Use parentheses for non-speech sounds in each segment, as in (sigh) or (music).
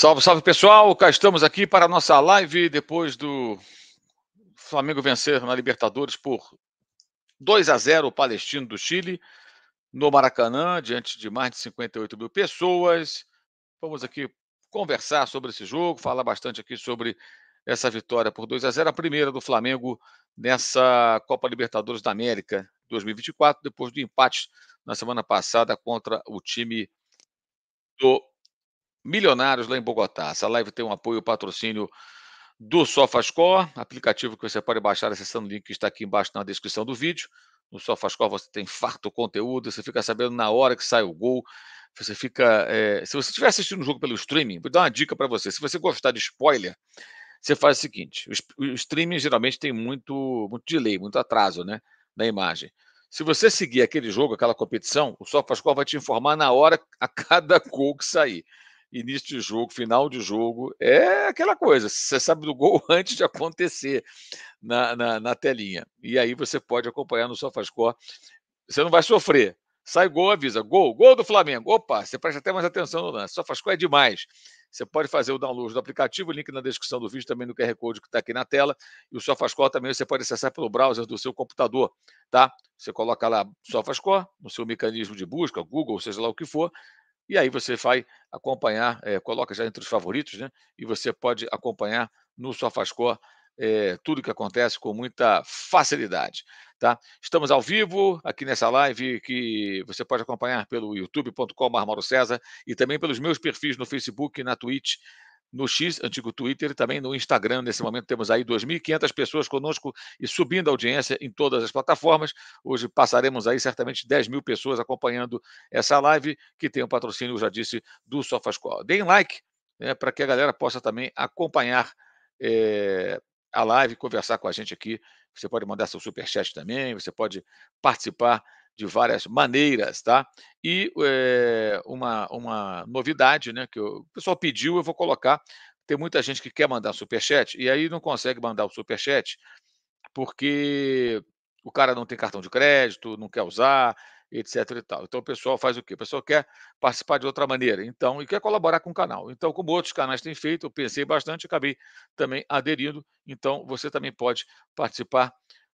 Salve, salve pessoal! Cá estamos aqui para a nossa live depois do Flamengo vencer na Libertadores por 2 a 0 o Palestino do Chile no Maracanã, diante de mais de 58 mil pessoas. Vamos aqui conversar sobre esse jogo, falar bastante aqui sobre essa vitória por 2 a 0 a primeira do Flamengo nessa Copa Libertadores da América 2024, depois do empate na semana passada contra o time do Milionários lá em Bogotá. Essa live tem um apoio e patrocínio do SofaScore, aplicativo que você pode baixar acessando o link que está aqui embaixo na descrição do vídeo. No SofaScore você tem farto conteúdo, você fica sabendo na hora que sai o gol. Você fica. É... se você estiver assistindo o jogo pelo streaming, vou dar uma dica para você. Se você gostar de spoiler, você faz o seguinte: o streaming geralmente tem muito, muito delay, muito atraso né, na imagem. Se você seguir aquele jogo, aquela competição, o SofaScore vai te informar na hora a cada (laughs) gol que sair início de jogo, final de jogo, é aquela coisa. Você sabe do gol (laughs) antes de acontecer na, na, na telinha. E aí você pode acompanhar no SofaScore. Você não vai sofrer. Sai gol, avisa. Gol, gol do Flamengo. Opa, você presta até mais atenção no lance. SofaScore é demais. Você pode fazer o download do aplicativo, link na descrição do vídeo, também no QR Code que está aqui na tela. E o SofaScore também você pode acessar pelo browser do seu computador, tá? Você coloca lá SofaScore, no seu mecanismo de busca, Google, seja lá o que for, e aí você vai acompanhar, é, coloca já entre os favoritos, né? E você pode acompanhar no SofaScore é, tudo que acontece com muita facilidade. Tá? Estamos ao vivo aqui nessa live que você pode acompanhar pelo youtube.com.br César e também pelos meus perfis no Facebook e na Twitch no X, antigo Twitter, e também no Instagram. Nesse momento temos aí 2.500 pessoas conosco e subindo a audiência em todas as plataformas. Hoje passaremos aí certamente 10 mil pessoas acompanhando essa live, que tem o um patrocínio, já disse, do SofaScore. Deem like né, para que a galera possa também acompanhar é, a live, conversar com a gente aqui. Você pode mandar seu superchat também, você pode participar de várias maneiras, tá? E é, uma, uma novidade, né, que o pessoal pediu, eu vou colocar. Tem muita gente que quer mandar superchat e aí não consegue mandar o superchat porque o cara não tem cartão de crédito, não quer usar, etc e tal. Então o pessoal faz o quê? O pessoal quer participar de outra maneira, então, e quer colaborar com o canal. Então, como outros canais têm feito, eu pensei bastante, acabei também aderindo. Então, você também pode participar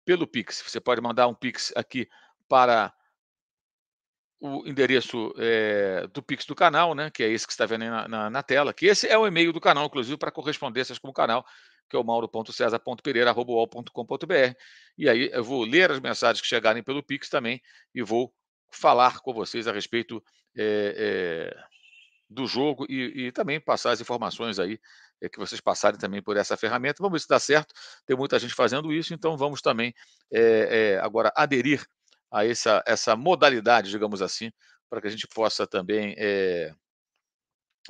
pelo Pix. Você pode mandar um Pix aqui para o endereço é, do Pix do canal, né, que é esse que está vendo na, na, na, tela, que esse é o e-mail do canal, inclusive, para correspondências com o canal, que é o mauro.cesar.pereira.com.br. E aí eu vou ler as mensagens que chegarem pelo Pix também e vou falar com vocês a respeito é, é, do jogo e, e, também passar as informações aí é, que vocês passarem também por essa ferramenta. Vamos ver se dá certo. Tem muita gente fazendo isso, então vamos também agora aderir a essa, essa modalidade, digamos assim, para que a gente possa também, é,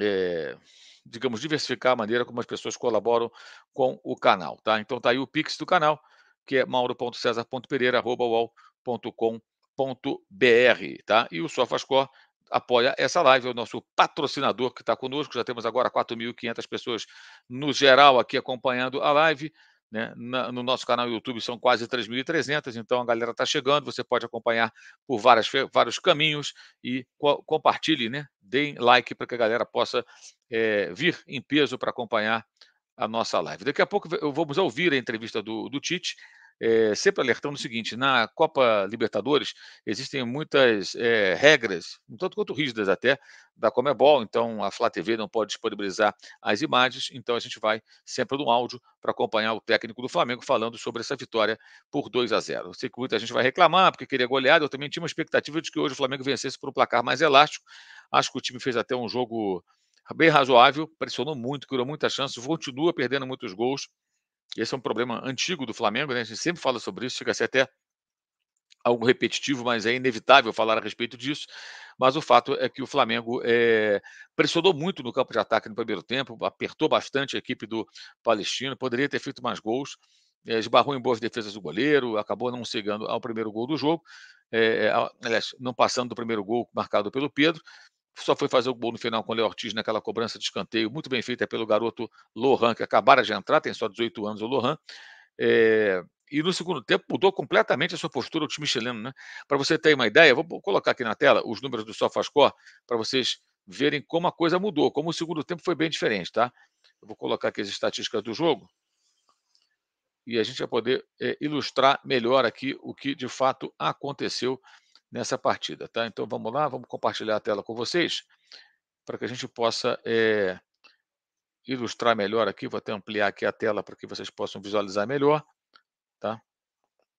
é, digamos, diversificar a maneira como as pessoas colaboram com o canal. Tá? Então tá aí o Pix do canal, que é mauro.cesar.pereira.com.br. Tá? E o SofaScore apoia essa live, é o nosso patrocinador que está conosco. Já temos agora 4.500 pessoas no geral aqui acompanhando a live. Né? No nosso canal YouTube são quase 3.300, então a galera está chegando. Você pode acompanhar por várias, vários caminhos e co compartilhe, né? deem like para que a galera possa é, vir em peso para acompanhar a nossa live. Daqui a pouco vamos ouvir a entrevista do, do Tite é, sempre alertando o seguinte: na Copa Libertadores existem muitas é, regras, um tanto quanto rígidas até, da Comebol, então a Flá TV não pode disponibilizar as imagens, então a gente vai sempre no áudio para acompanhar o técnico do Flamengo falando sobre essa vitória por 2 a 0. Eu sei que muita gente vai reclamar porque queria goleada, eu também tinha uma expectativa de que hoje o Flamengo vencesse por um placar mais elástico. Acho que o time fez até um jogo bem razoável, pressionou muito, criou muitas chances, continua perdendo muitos gols. Esse é um problema antigo do Flamengo, né? A gente sempre fala sobre isso, chega a ser até algo repetitivo, mas é inevitável falar a respeito disso. Mas o fato é que o Flamengo é, pressionou muito no campo de ataque no primeiro tempo, apertou bastante a equipe do Palestino, poderia ter feito mais gols, é, esbarrou em boas defesas do goleiro, acabou não chegando ao primeiro gol do jogo, é, aliás, não passando do primeiro gol marcado pelo Pedro, só foi fazer o gol no final com o Léo Ortiz naquela cobrança de escanteio, muito bem feita pelo garoto Lohan, que acabara de entrar, tem só 18 anos o Lohan. É, e no segundo tempo mudou completamente a sua postura o time chileno, né? Para você ter uma ideia, vou colocar aqui na tela os números do SofaScore para vocês verem como a coisa mudou, como o segundo tempo foi bem diferente, tá? Eu vou colocar aqui as estatísticas do jogo e a gente vai poder é, ilustrar melhor aqui o que de fato aconteceu nessa partida, tá? Então vamos lá, vamos compartilhar a tela com vocês para que a gente possa é, ilustrar melhor aqui. Vou até ampliar aqui a tela para que vocês possam visualizar melhor, tá?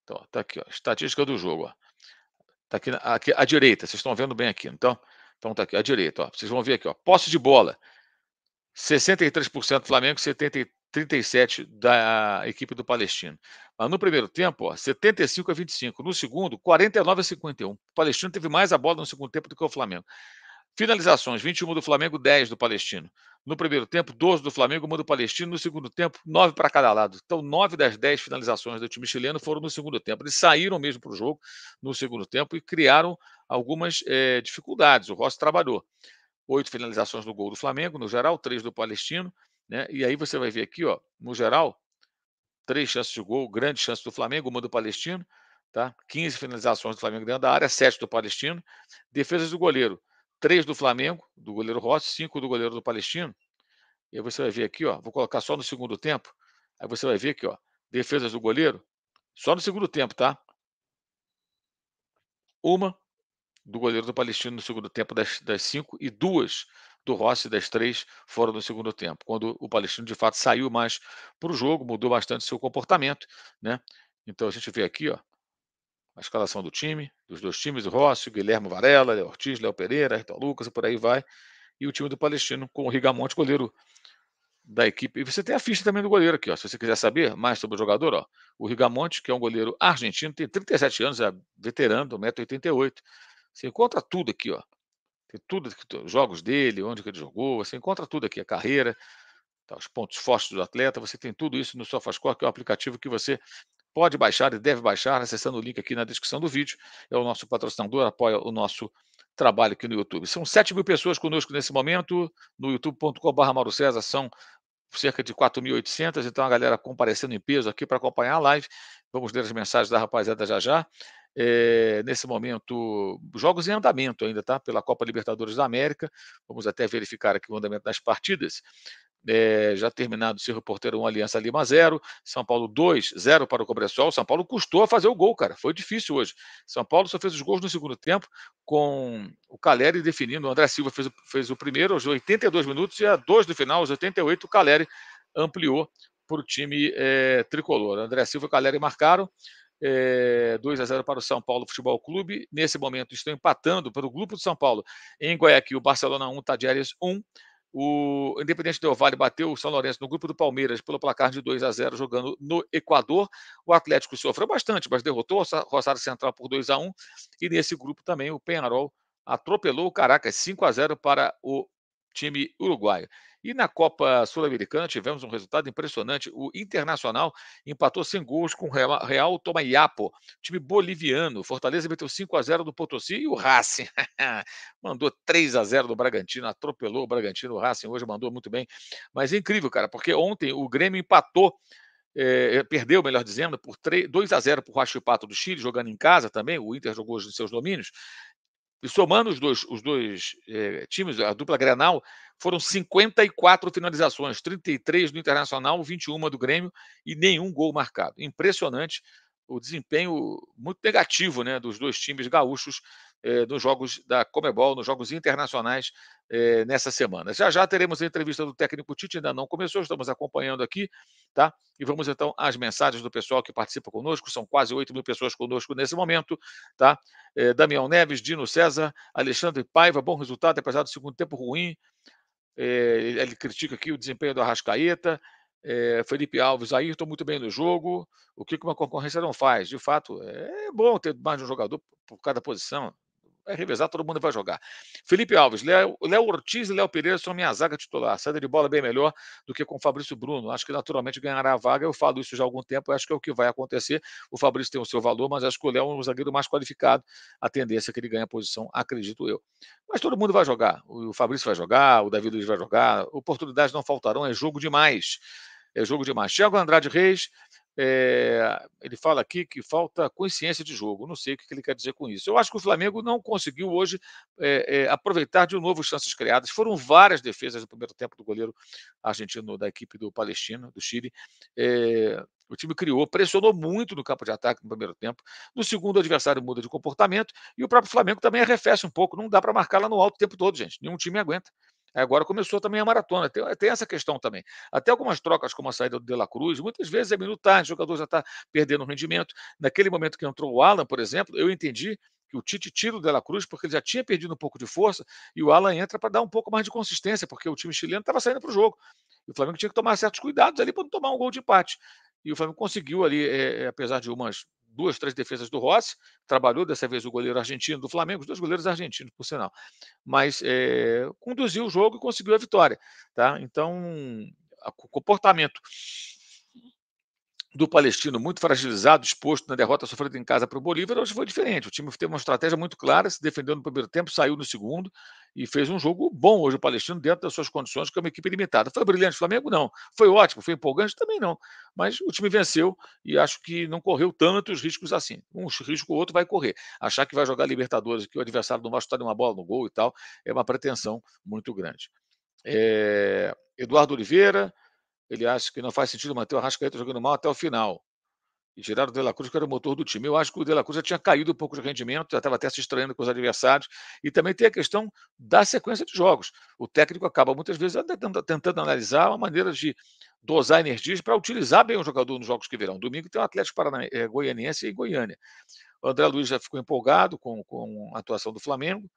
Então, tá aqui, ó, estatística do jogo, ó. Tá aqui, aqui à direita, vocês estão vendo bem aqui, então, então tá aqui à direita, ó. Vocês vão ver aqui, ó, posse de bola. 63% Flamengo, 70, 37 da equipe do Palestino. Mas no primeiro tempo, ó, 75 a 25. No segundo, 49 a 51. O Palestino teve mais a bola no segundo tempo do que o Flamengo. Finalizações: 21 do Flamengo, 10 do Palestino. No primeiro tempo, 12 do Flamengo, 1 do Palestino. No segundo tempo, 9 para cada lado. Então, 9 das 10 finalizações do time chileno foram no segundo tempo. Eles saíram mesmo para o jogo no segundo tempo e criaram algumas é, dificuldades. O Rossi trabalhou. Oito finalizações no gol do Flamengo, no geral, três do Palestino. Né? E aí você vai ver aqui, ó, no geral, três chances de gol, grande chance do Flamengo, uma do Palestino. Tá? 15 finalizações do Flamengo dentro da área, 7 do Palestino. Defesas do goleiro, três do Flamengo, do goleiro Rossi, cinco do goleiro do Palestino. E aí você vai ver aqui, ó, vou colocar só no segundo tempo. Aí você vai ver aqui, ó, defesas do goleiro, só no segundo tempo, tá? Uma do goleiro do Palestino no segundo tempo das, das cinco e duas do Rossi das três foram no segundo tempo, quando o Palestino de fato saiu mais para o jogo, mudou bastante seu comportamento, né? Então a gente vê aqui, ó, a escalação do time, dos dois times, o Rossi, o Guilherme Varela, Léo Ortiz, Léo Pereira, Ayrton Lucas, por aí vai. E o time do Palestino com o Rigamonte, goleiro da equipe. E você tem a ficha também do goleiro aqui, ó. Se você quiser saber mais sobre o jogador, ó. O Rigamonte, que é um goleiro argentino, tem 37 anos, é veterano, 1,88m. Você encontra tudo aqui, ó. Tem tudo, jogos dele, onde que ele jogou, você encontra tudo aqui, a carreira, tá, os pontos fortes do atleta, você tem tudo isso no SofaScore, que é o aplicativo que você pode baixar e deve baixar, acessando o link aqui na descrição do vídeo. É o nosso patrocinador, apoia o nosso trabalho aqui no YouTube. São 7 mil pessoas conosco nesse momento, no youtube.com.br Mauro César, são cerca de 4.800, então a galera comparecendo em peso aqui para acompanhar a live. Vamos ler as mensagens da rapaziada já já. É, nesse momento, jogos em andamento ainda, tá? Pela Copa Libertadores da América. Vamos até verificar aqui o andamento das partidas. É, já terminado o Cerro Porteiro 1, Aliança Lima 0, São Paulo 2, 0 para o Cobressol. São Paulo custou a fazer o gol, cara. Foi difícil hoje. São Paulo só fez os gols no segundo tempo, com o Caleri definindo. O André Silva fez, fez o primeiro aos 82 minutos e a 2 do final, aos 88, o Caleri ampliou para o time é, tricolor. André Silva e Caleri marcaram é, 2 a 0 para o São Paulo Futebol Clube. Nesse momento estão empatando para o grupo de São Paulo em Guayaquil, Barcelona 1, Tadieres 1. O Independente Del Vale bateu o São Lourenço no grupo do Palmeiras pelo placar de 2 a 0 jogando no Equador. O Atlético sofreu bastante, mas derrotou o Rosário Central por 2 a 1 e nesse grupo também o Penharol atropelou o Caracas 5 a 0 para o time uruguaio. E na Copa Sul-Americana tivemos um resultado impressionante. O Internacional empatou sem gols com o Real Tomayapo, time boliviano. Fortaleza meteu 5 a 0 do Potosí e o Racing (laughs) mandou 3 a 0 do Bragantino, atropelou o Bragantino. O Racing hoje mandou muito bem. Mas é incrível, cara, porque ontem o Grêmio empatou é, perdeu, melhor dizendo, por 3, 2 a 0 para o Rachipato do Chile, jogando em casa também. O Inter jogou nos seus domínios. E somando os dois, os dois eh, times, a dupla Grenal, foram 54 finalizações, 33 do Internacional, 21 do Grêmio e nenhum gol marcado. Impressionante o desempenho muito negativo né, dos dois times gaúchos eh, nos jogos da Comebol, nos jogos internacionais eh, nessa semana. Já já teremos a entrevista do técnico Tite, ainda não começou, estamos acompanhando aqui, tá? E vamos então às mensagens do pessoal que participa conosco, são quase 8 mil pessoas conosco nesse momento, tá? Eh, Damião Neves, Dino César, Alexandre Paiva, bom resultado, apesar do segundo tempo ruim. Ele critica aqui o desempenho do Arrascaeta, é, Felipe Alves, Ayrton muito bem no jogo. O que uma concorrência não faz? De fato, é bom ter mais de um jogador por cada posição. É revezar, todo mundo vai jogar. Felipe Alves, Léo, Ortiz e Léo Pereira são minha zaga titular. Saída de bola bem melhor do que com o Fabrício Bruno. Acho que naturalmente ganhará a vaga. Eu falo isso já há algum tempo, acho que é o que vai acontecer. O Fabrício tem o seu valor, mas acho que o Léo é um zagueiro mais qualificado. A tendência é que ele ganhe a posição, acredito eu. Mas todo mundo vai jogar. O Fabrício vai jogar, o David Luiz vai jogar. Oportunidades não faltarão, é jogo demais. É jogo demais. Thiago Andrade Reis, É, ele fala aqui que falta consciência de jogo. Não sei o que ele quer dizer com isso. Eu acho que o Flamengo não conseguiu hoje é, é, aproveitar de novo chances criadas. Foram várias defesas no primeiro tempo do goleiro argentino da equipe do Palestino, do Chile. o time criou, pressionou muito no campo de ataque no primeiro tempo. No segundo, o adversário muda de comportamento e o próprio Flamengo também arrefece um pouco. Não dá para marcar lá no alto o tempo todo, gente. Nenhum time aguenta. Agora começou também a maratona, tem, tem, essa questão também. Até algumas trocas, como a saída do De La Cruz, muitas vezes é minuto tarde, o jogador já está perdendo o rendimento. Naquele momento que entrou o Alan, por exemplo, eu entendi que o Tite tira o De La Cruz porque ele já tinha perdido um pouco de força e o Alan entra para dar um pouco mais de consistência, porque o time chileno estava saindo para o jogo. E o Flamengo tinha que tomar certos cuidados ali para não tomar um gol de empate. E o Flamengo conseguiu ali, é, apesar de umas duas, três defesas do Rossi, trabalhou dessa vez o goleiro argentino do Flamengo, os dois goleiros argentinos, por sinal, mas é, conduziu o jogo e conseguiu a vitória. Tá? Então, o comportamento do palestino muito fragilizado, exposto na derrota sofrida em casa para o Bolívar, hoje foi diferente. O time teve uma estratégia muito clara, se defendeu no primeiro tempo, saiu no segundo e fez um jogo bom hoje o palestino dentro das suas condições, com uma equipe limitada. Foi brilhante o Flamengo? Não. Foi ótimo, foi empolgante? Também não. Mas o time venceu e acho que não correu tantos riscos assim. Um risco ou outro vai correr. Achar que vai jogar Libertadores, que o adversário não vai chutar uma bola no gol e tal, é uma pretensão muito grande. É... Eduardo Oliveira, ele acha que não faz sentido manter o Arrascaeta jogando mal até o final. E tirar o De La Cruz, que era o motor do time. Eu acho que o De La Cruz já tinha caído um pouco de rendimento, já estava até se estranhando com os adversários. E também tem a questão da sequência de jogos. O técnico acaba muitas vezes tentando, analisar uma maneira de dosar energias para utilizar bem o jogador nos jogos que virão. Domingo tem o Atlético Parana... é, Goianiense e Goiânia. O André Luiz já ficou empolgado com, com a atuação do Flamengo.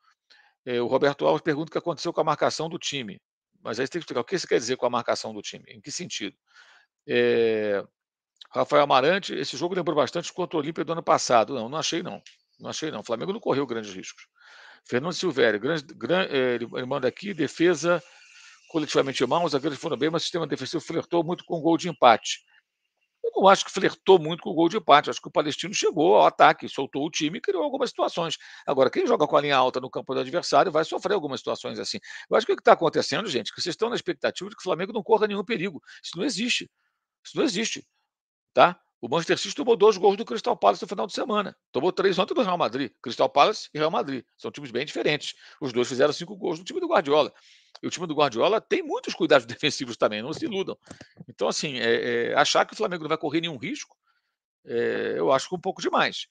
É, o Roberto Alves pergunta o que aconteceu com a marcação do time. Mas aí você tem que explicar o que você quer dizer com a marcação do time, em que sentido. É, Rafael Amarante, esse jogo lembrou bastante contra o Olímpia do ano passado. Não, não achei não. Não achei não. O Flamengo não correu grandes riscos. Fernando Silvério, grande, grande, é, ele manda aqui, defesa coletivamente mal, os zagueiros foram bem, mas o sistema defensivo flertou muito com o gol de empate. Eu não acho que flertou muito com o gol de empate. Acho que o Palestino chegou ao ataque, soltou o time e criou algumas situações. Agora, quem joga com a linha alta no campo do adversário vai sofrer algumas situações assim. Eu acho que o que está acontecendo, gente, é que vocês estão na expectativa de que o Flamengo não corra nenhum perigo. Isso não existe. Isso não existe. Tá? O Manchester City tomou dois gols do Crystal Palace no final de semana. Tomou três ontem do Real Madrid. Crystal Palace e Real Madrid. São times bem diferentes. Os dois fizeram cinco gols no time do Guardiola. E o time do Guardiola tem muitos cuidados (laughs) defensivos também, não se iludam. Então, assim, é, é, achar que o Flamengo não vai correr nenhum risco, é, eu acho que um pouco demais.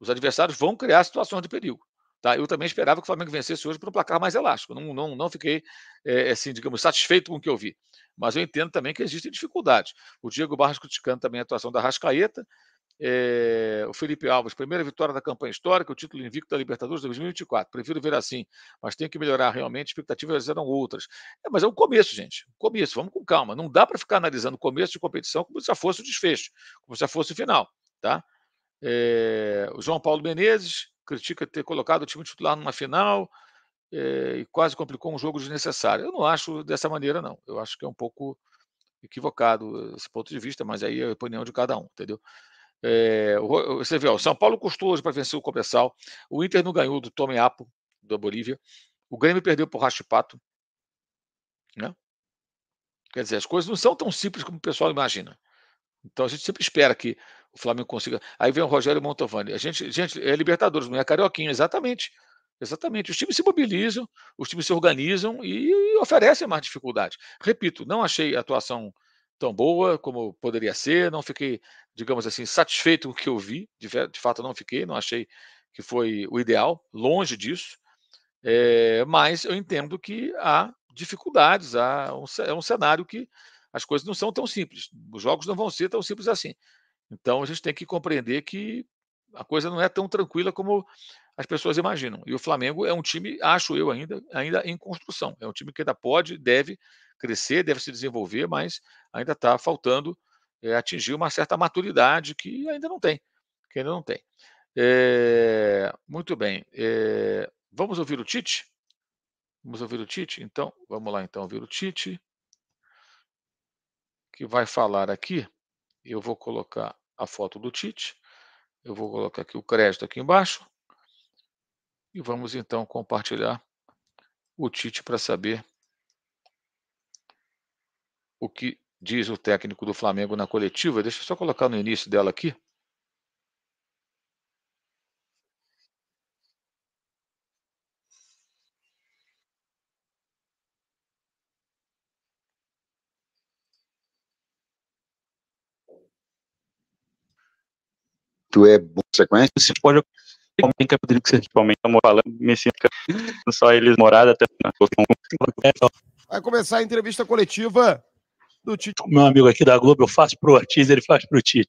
Os adversários vão criar situações de perigo. Tá? Eu também esperava que o Flamengo vencesse hoje por um placar mais elástico. Não, não, não fiquei, é, assim, digamos, satisfeito com o que eu vi. Mas eu entendo também que existem dificuldades. O Diego Barros criticando também a atuação da Rascaeta, é, o Felipe Alves, primeira vitória da campanha histórica, o título invicto da Libertadores de 2024. Prefiro ver assim, mas tem que melhorar realmente, expectativas eram outras. É, mas é um começo, gente. Começo, vamos com calma. Não dá para ficar analisando o começo de competição como se já fosse o desfecho, como se já fosse o final. Tá? É, o João Paulo Menezes critica ter colocado o time titular numa final é, e quase complicou um jogo desnecessário. Eu não acho dessa maneira, não. Eu acho que é um pouco equivocado esse ponto de vista, mas aí é a opinião de cada um, entendeu? É, você vê, o São Paulo custou hoje para vencer o Comercial. O Inter não ganhou do Tomeapo, da Bolívia. O Grêmio perdeu para o Raspato. Né? Quer dizer, as coisas não são tão simples como o pessoal imagina. Então a gente sempre espera que o Flamengo consiga. Aí vem o Rogério Montovani. A gente, gente, é Libertadores, não é Carioquinha, exatamente. Exatamente. Os times se mobilizam, os times se organizam e, oferecem mais dificuldade. Repito, não achei a atuação tão boa como poderia ser, não fiquei digamos assim, satisfeito com o que eu vi, de, de fato não fiquei, não achei que foi o ideal, longe disso, é, mas eu entendo que há dificuldades, há um, é um cenário que as coisas não são tão simples, os jogos não vão ser tão simples assim. Então a gente tem que compreender que a coisa não é tão tranquila como as pessoas imaginam. E o Flamengo é um time, acho eu ainda, ainda em construção. É um time que ainda pode, deve crescer, deve se desenvolver, mas ainda está faltando é, atingir uma certa maturidade que ainda não tem, que ainda não tem. É, muito bem. É, vamos ouvir o Tite? Vamos ouvir o Tite? Então, vamos lá então ouvir o Tite, que vai falar aqui. Eu vou colocar a foto do Tite. Eu vou colocar aqui o crédito aqui embaixo. E vamos então compartilhar o Tite para saber o que diz o técnico do Flamengo na coletiva. Deixa eu só colocar no início dela aqui. Tu é bom sequência? Se pode tem que poder ser principalmente falando, me sinto só eles morada até Vai começar a entrevista coletiva do Tite. Meu amigo aqui da Globo, eu faço pro Ortiz, ele faz pro Tite.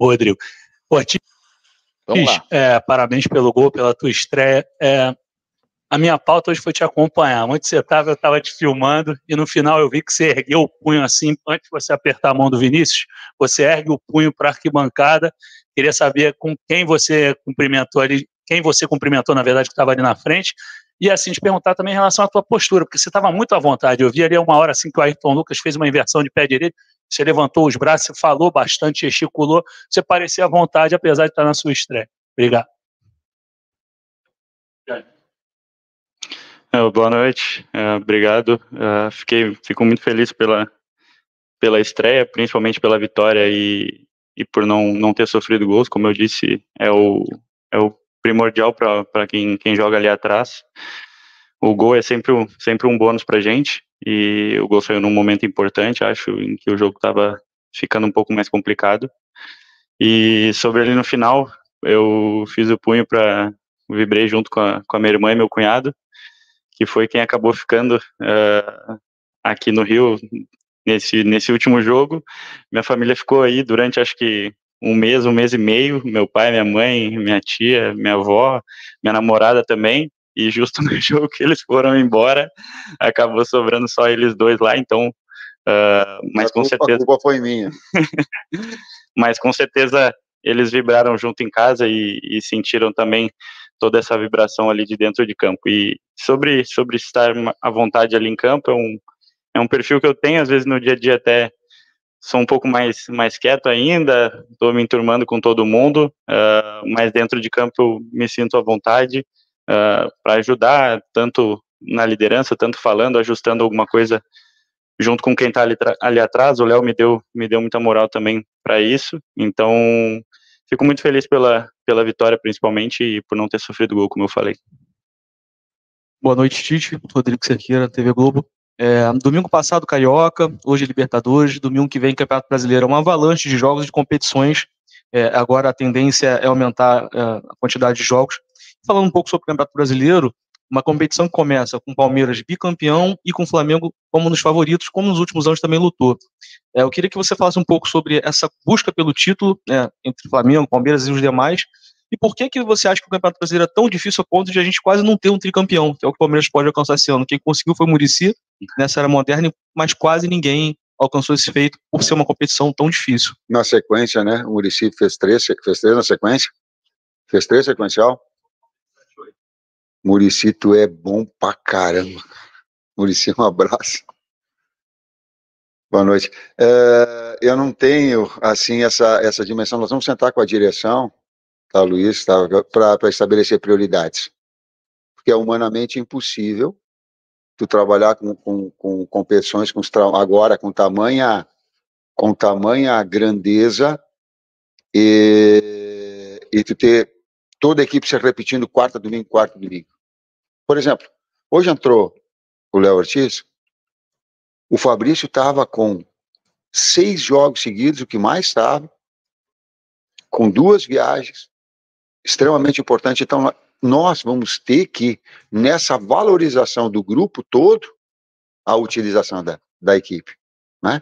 Rodrigo. Ortiz, é, parabéns pelo gol, pela tua estreia. É, a minha pauta hoje foi te acompanhar. Onde você estava, eu estava te filmando, e no final eu vi que você ergueu o punho assim, antes de você apertar a mão do Vinícius, você ergue o punho para a arquibancada. Queria saber com quem você cumprimentou ali, quem você cumprimentou, na verdade, que estava ali na frente. E assim, te perguntar também em relação à tua postura, porque você estava muito à vontade. Eu vi ali uma hora assim que o Ayrton Lucas fez uma inversão de pé direito, você levantou os braços, você falou bastante, gesticulou, você parecia à vontade, apesar de estar na sua estreia. Obrigado. Boa noite, é, obrigado. É, fiquei, fico muito feliz pela, pela estreia, principalmente pela vitória e, e por não, não ter sofrido gols, como eu disse, é o, é o primordial para quem, quem joga ali atrás. O gol é sempre um, sempre um bônus para gente e o gol saiu num momento importante, acho, em que o jogo estava ficando um pouco mais complicado. E sobre ali no final, eu fiz o punho para vibrei junto com a, com a minha irmã e meu cunhado que foi quem acabou ficando uh, aqui no Rio nesse, nesse último jogo. Minha família ficou aí durante acho que um mês, um mês e meio. Meu pai, minha mãe, minha tia, minha avó, minha namorada também. E justo (laughs) no jogo que eles foram embora, acabou sobrando só eles dois lá. Então, uh, mas a com culpa, certeza. A culpa foi minha. (laughs) mas com certeza eles vibraram junto em casa e, e sentiram também toda essa vibração ali de dentro de campo. E sobre, sobre estar à vontade ali em campo, é um, é um perfil que eu tenho, às vezes no dia a dia até sou um pouco mais, mais quieto ainda, estou me enturmando com todo mundo, uh, mas dentro de campo eu me sinto à vontade uh, ah, para ajudar, tanto na liderança, tanto falando, ajustando alguma coisa junto com quem está ali, ali atrás. O Léo me deu, me deu muita moral também para isso, então fico muito feliz pela, pela vitória, principalmente, e por não ter sofrido gol, como eu falei. Boa noite, Tite. Rodrigo Cerqueira, TV Globo. É, domingo passado, Carioca, hoje Libertadores, domingo que vem, Campeonato Brasileiro. É uma avalanche de jogos de competições. É, agora a tendência é aumentar é, a quantidade de jogos. Falando um pouco sobre o Campeonato Brasileiro, uma competição que começa com o Palmeiras bicampeão e com o Flamengo como nos favoritos, como nos últimos anos também lutou. É, eu queria que você falasse um pouco sobre essa busca pelo título né, entre Flamengo, Palmeiras e os demais, e por que que você acha que o Campeonato Brasileiro é tão difícil a ponto de a gente quase não ter um tricampeão, que é o que o Palmeiras pode alcançar esse ano? Quem conseguiu foi o Murici, nessa era moderna, mas quase ninguém alcançou esse feito por ser uma competição tão difícil. Na sequência, né? O Murici fez três, fez três na sequência, fez três sequencial, Murici, tu é bom pra caramba. Murici, um abraço. Boa noite. É, eu não tenho, assim, essa, essa dimensão. Nós vamos sentar com a direção, tá, Luiz, tá, para estabelecer prioridades. Porque é humanamente impossível tu trabalhar com, com, com competições com agora com tamanha, com tamanha grandeza e, e tu ter toda a equipe se repetindo quarta, domingo, quarta, domingo. Por exemplo, hoje entrou o Léo Ortiz, o Fabrício estava com seis jogos seguidos, o que mais estava, com duas viagens, extremamente importante. Então, nós vamos ter que, nessa valorização do grupo todo, a utilização da, da equipe, né?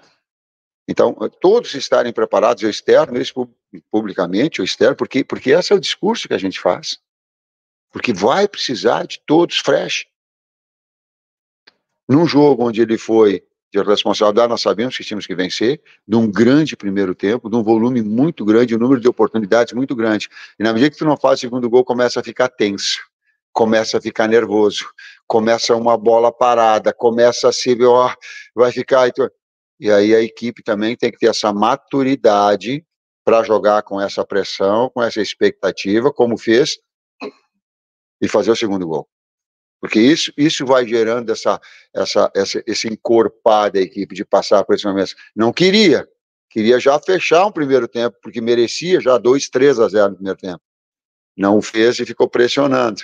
Então, todos estarem preparados, eu externo isso publicamente, eu externo, porque, porque esse é o discurso que a gente faz. Porque vai precisar de todos fresh. Num jogo onde ele foi de responsabilidade, nós sabemos que tínhamos que vencer, de um grande primeiro tempo, de um volume muito grande, um número de oportunidades muito grande. E na medida que tu não faz o segundo gol, começa a ficar tenso, começa a ficar nervoso, começa uma bola parada, começa a se, ó, vai ficar. E aí a equipe também tem que ter essa maturidade para jogar com essa pressão, com essa expectativa, como fez e fazer o segundo gol. Porque isso, isso vai gerando essa, essa, essa, esse encorpar da equipe de passar por esse momento. Não queria, queria já fechar um primeiro tempo, porque merecia já 2, 3 a 0 no primeiro tempo. Não o fez e ficou pressionando.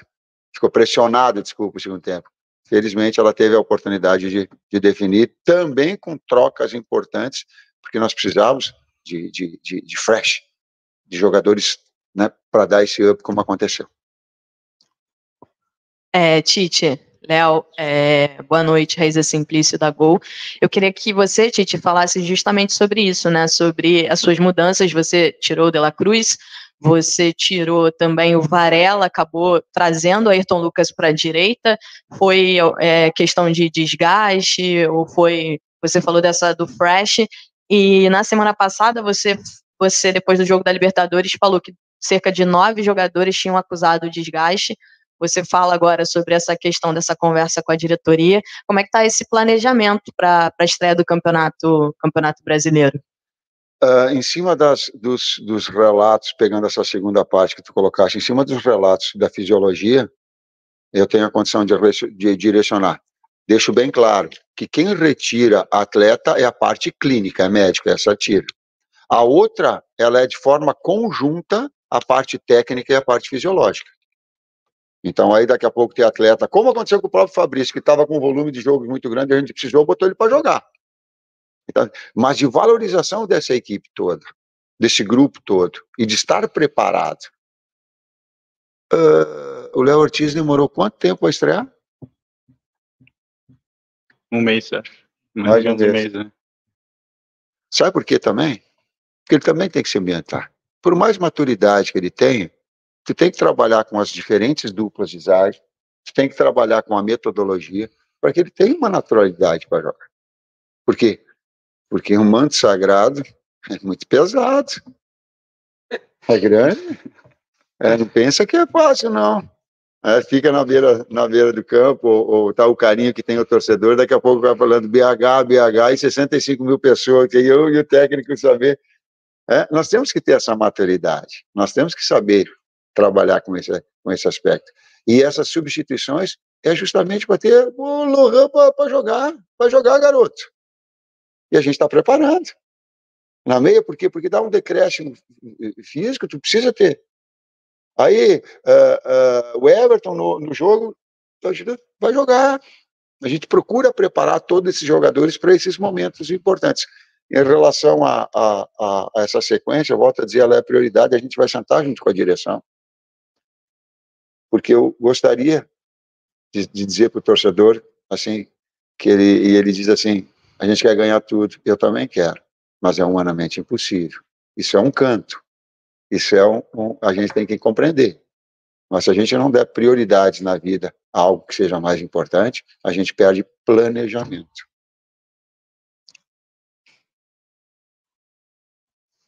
Ficou pressionado, desculpa, o segundo tempo. Felizmente, ela teve a oportunidade de, de definir, também com trocas importantes, porque nós precisávamos de, de, de, de fresh, de jogadores né, para dar esse up como aconteceu. É, Tite, Léo, é, boa noite, Raíza Simplício da Gol. Eu queria que você, Tite, falasse justamente sobre isso, né? Sobre as suas mudanças. Você tirou o De La Cruz, você tirou também o Varela, acabou trazendo o Ayrton Lucas para a direita. Foi é, questão de desgaste, ou foi. Você falou dessa do Fresh. E na semana passada, você, você, depois do jogo da Libertadores, falou que cerca de nove jogadores tinham acusado desgaste. Você fala agora sobre essa questão dessa conversa com a diretoria. Como é que está esse planejamento para a estreia do campeonato, campeonato brasileiro? Uh, em cima das, dos, dos, relatos, pegando essa segunda parte que tu colocaste, em cima dos relatos da fisiologia, eu tenho a condição de, de direcionar. Deixo bem claro que quem retira atleta é a parte clínica, é médica, essa tira. A outra, ela é de forma conjunta a parte técnica e a parte fisiológica. Então aí daqui a pouco tem atleta, como aconteceu com o próprio Fabrício, que estava com um volume de jogos muito grande, a gente precisou, botou ele para jogar. Então, mas de valorização dessa equipe toda, desse grupo todo, e de estar preparado. Uh, o Léo Ortiz demorou quanto tempo para estrear? Um mês, acho. Mais, Mais um mês. mês né? Sabe por quê também? Porque ele também tem que se ambientar. Por mais maturidade que ele tenha, Tu tem que trabalhar com as diferentes duplas de zaga, tu tem que trabalhar com a metodologia, para que ele tenha uma naturalidade para jogar. Por quê? Porque um manto sagrado é muito pesado. É grande. É, não pensa que é fácil, não. É, fica na beira, na beira do campo, ou, ou tá o carinho que tem o torcedor, daqui a pouco vai falando BH, BH, e 65 mil pessoas, que eu e o técnico saber. É, nós temos que ter essa maturidade, nós temos que saber trabalhar com esse, com esse aspecto. E essas substituições é justamente para ter o Lohan para jogar, para jogar garoto. E a gente está preparando. Na meia, por quê? Porque dá um decréscimo físico, tu precisa ter. Aí, uh, uh, o Everton no, no jogo vai jogar. A gente procura preparar todos esses jogadores para esses momentos importantes. Em relação a, a, a, essa sequência, volto a dizer, ela é prioridade, a gente vai sentar junto com a direção porque eu gostaria de, de dizer para o torcedor, assim, que ele, e ele diz assim, a gente quer ganhar tudo, eu também quero, mas é humanamente impossível. Isso é um canto, isso é um, um a gente tem que compreender. Mas se a gente não der prioridade na vida a algo que seja mais importante, a gente perde planejamento.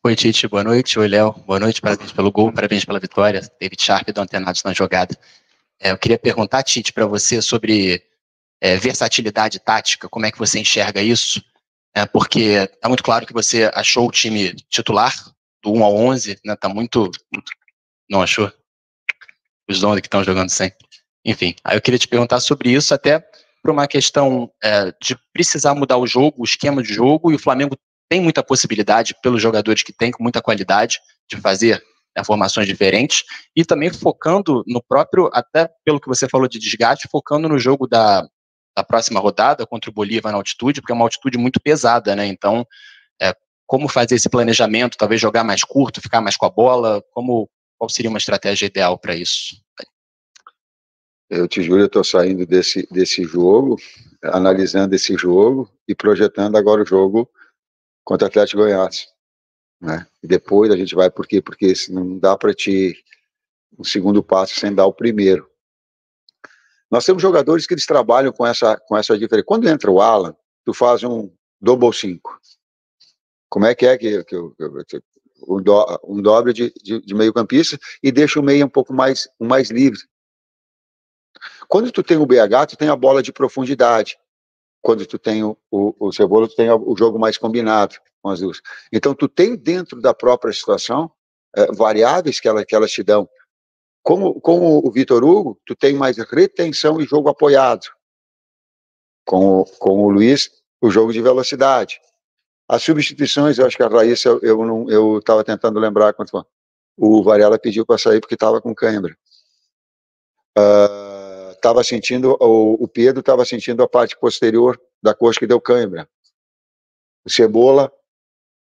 Oi, Tite, boa noite. Oi, Léo, boa noite, parabéns pelo gol, parabéns pela vitória. David Sharp do Antenados na jogada. É, eu queria perguntar, Tite, para você sobre é, versatilidade tática, como é que você enxerga isso? É, porque está muito claro que você achou o time titular, do 1 ao 11, né, tá muito, não achou? Os donos que estão jogando sempre. Enfim, aí eu queria te perguntar sobre isso, até por uma questão é, de precisar mudar o jogo, o esquema de jogo, e o Flamengo tem muita possibilidade pelos jogadores que tem, com muita qualidade, de fazer né, formações diferentes, e também focando no próprio, até pelo que você falou de desgaste, focando no jogo da, da próxima rodada contra o Bolívar na altitude, porque é uma altitude muito pesada, né? Então, é, como fazer esse planejamento, talvez jogar mais curto, ficar mais com a bola, como qual seria uma estratégia ideal para isso? Eu te juro, eu estou saindo desse, desse jogo, analisando esse jogo e projetando agora o jogo contra o Atlético Goiás. Né? E depois a gente vai, por quê? Porque não dá para te um segundo passo sem dar o primeiro. Nós temos jogadores que eles trabalham com essa, com essa diferença. Quando entra o Alan, tu faz um double 5. Como é que é que, que, que um, do, um dobre de, de, de, meio campista e deixa o meio um pouco mais, mais livre. Quando tu tem o BH, tu tem a bola de profundidade quando tu tem o, o, o Cebola, tu tem o jogo mais combinado com as duas. Então, tu tem dentro da própria situação é, variáveis que, ela, que elas te dão. como, como o Vitor Hugo, tu tem mais retenção e jogo apoiado. Com, o, com o Luiz, o jogo de velocidade. As substituições, eu acho que a Raíssa, eu não, eu estava tentando lembrar quanto o Varela pediu para sair porque estava com cãibra. Estava sentindo, o, o Pedro estava sentindo a parte posterior da coxa que deu cãibra. O Cebola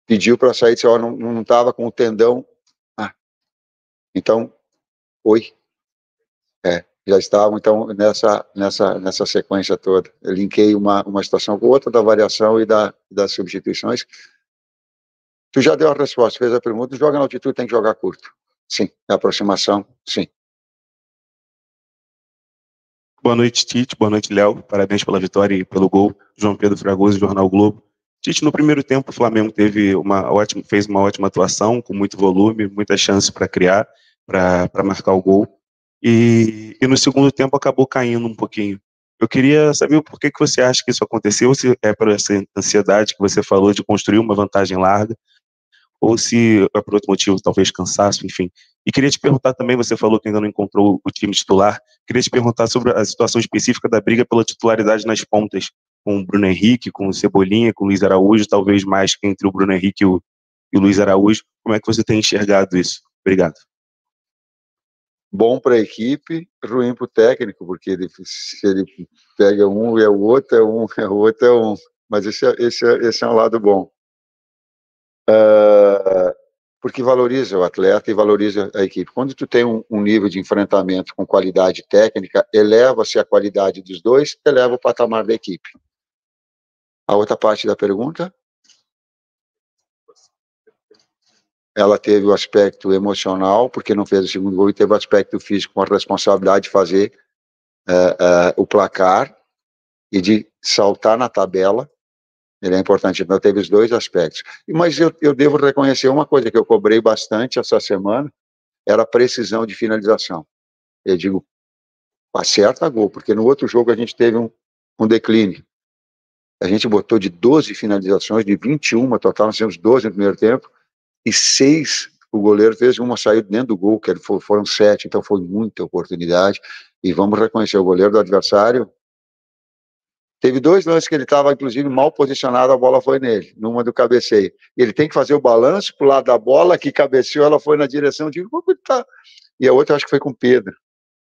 pediu para sair, disse, ó, não estava com o tendão. Ah. Então, oi. É, já estavam, então, nessa, nessa, nessa sequência toda. Eu linkei uma, uma situação com outra da variação e da, das substituições. Tu já deu a resposta, fez a pergunta, joga na altitude, tem que jogar curto. Sim, na aproximação, sim. Boa noite, Tite. Boa noite, Léo. Parabéns pela vitória e pelo gol. João Pedro Fragoso, Jornal Globo. Tite, no primeiro tempo, o Flamengo teve uma ótima, fez uma ótima atuação, com muito volume, muitas chances para criar, para marcar o gol. E, e, no segundo tempo acabou caindo um pouquinho. Eu queria saber por que, que você acha que isso aconteceu, se é por essa ansiedade que você falou de construir uma vantagem larga, ou se é por outro motivo, talvez cansaço, enfim. E queria te perguntar também, você falou que ainda não encontrou o time titular, queria te perguntar sobre a situação específica da briga pela titularidade nas pontas, com o Bruno Henrique, com o Cebolinha, com o Luiz Araújo, talvez mais que entre o Bruno Henrique e o, e o Luiz Araújo. Como é que você tem enxergado isso? Obrigado. Bom para a equipe, ruim para o técnico, porque ele, se ele pega um e é o outro, é um, é o outro, é um. Mas esse é, esse é, esse é um lado bom. Uh, porque valoriza o atleta e valoriza a equipe. Quando tu tem um, um nível de enfrentamento com qualidade técnica, eleva-se a qualidade dos dois, eleva o patamar da equipe. A outra parte da pergunta? Ela teve o aspecto emocional, porque não fez o segundo gol, e teve o aspecto físico, com a responsabilidade de fazer uh, uh, o placar e de saltar na tabela. Ele é importante, então teve os dois aspectos. Mas eu, eu devo reconhecer uma coisa que eu cobrei bastante essa semana, era a precisão de finalização. Eu digo, acerta gol, porque no outro jogo a gente teve um, um declínio a gente botou de 12 finalizações, de 21 total, nós temos 12 no primeiro tempo, e seis o goleiro fez, uma saiu dentro do gol, que foram sete, então foi muita oportunidade, e vamos reconhecer, o goleiro do adversário Teve dois lances que ele estava, inclusive, mal posicionado, a bola foi nele, numa do cabeceio. Ele tem que fazer o balanço pro lado da bola, que cabeceou, ela foi na direção de. E a outra acho que foi com o Pedro.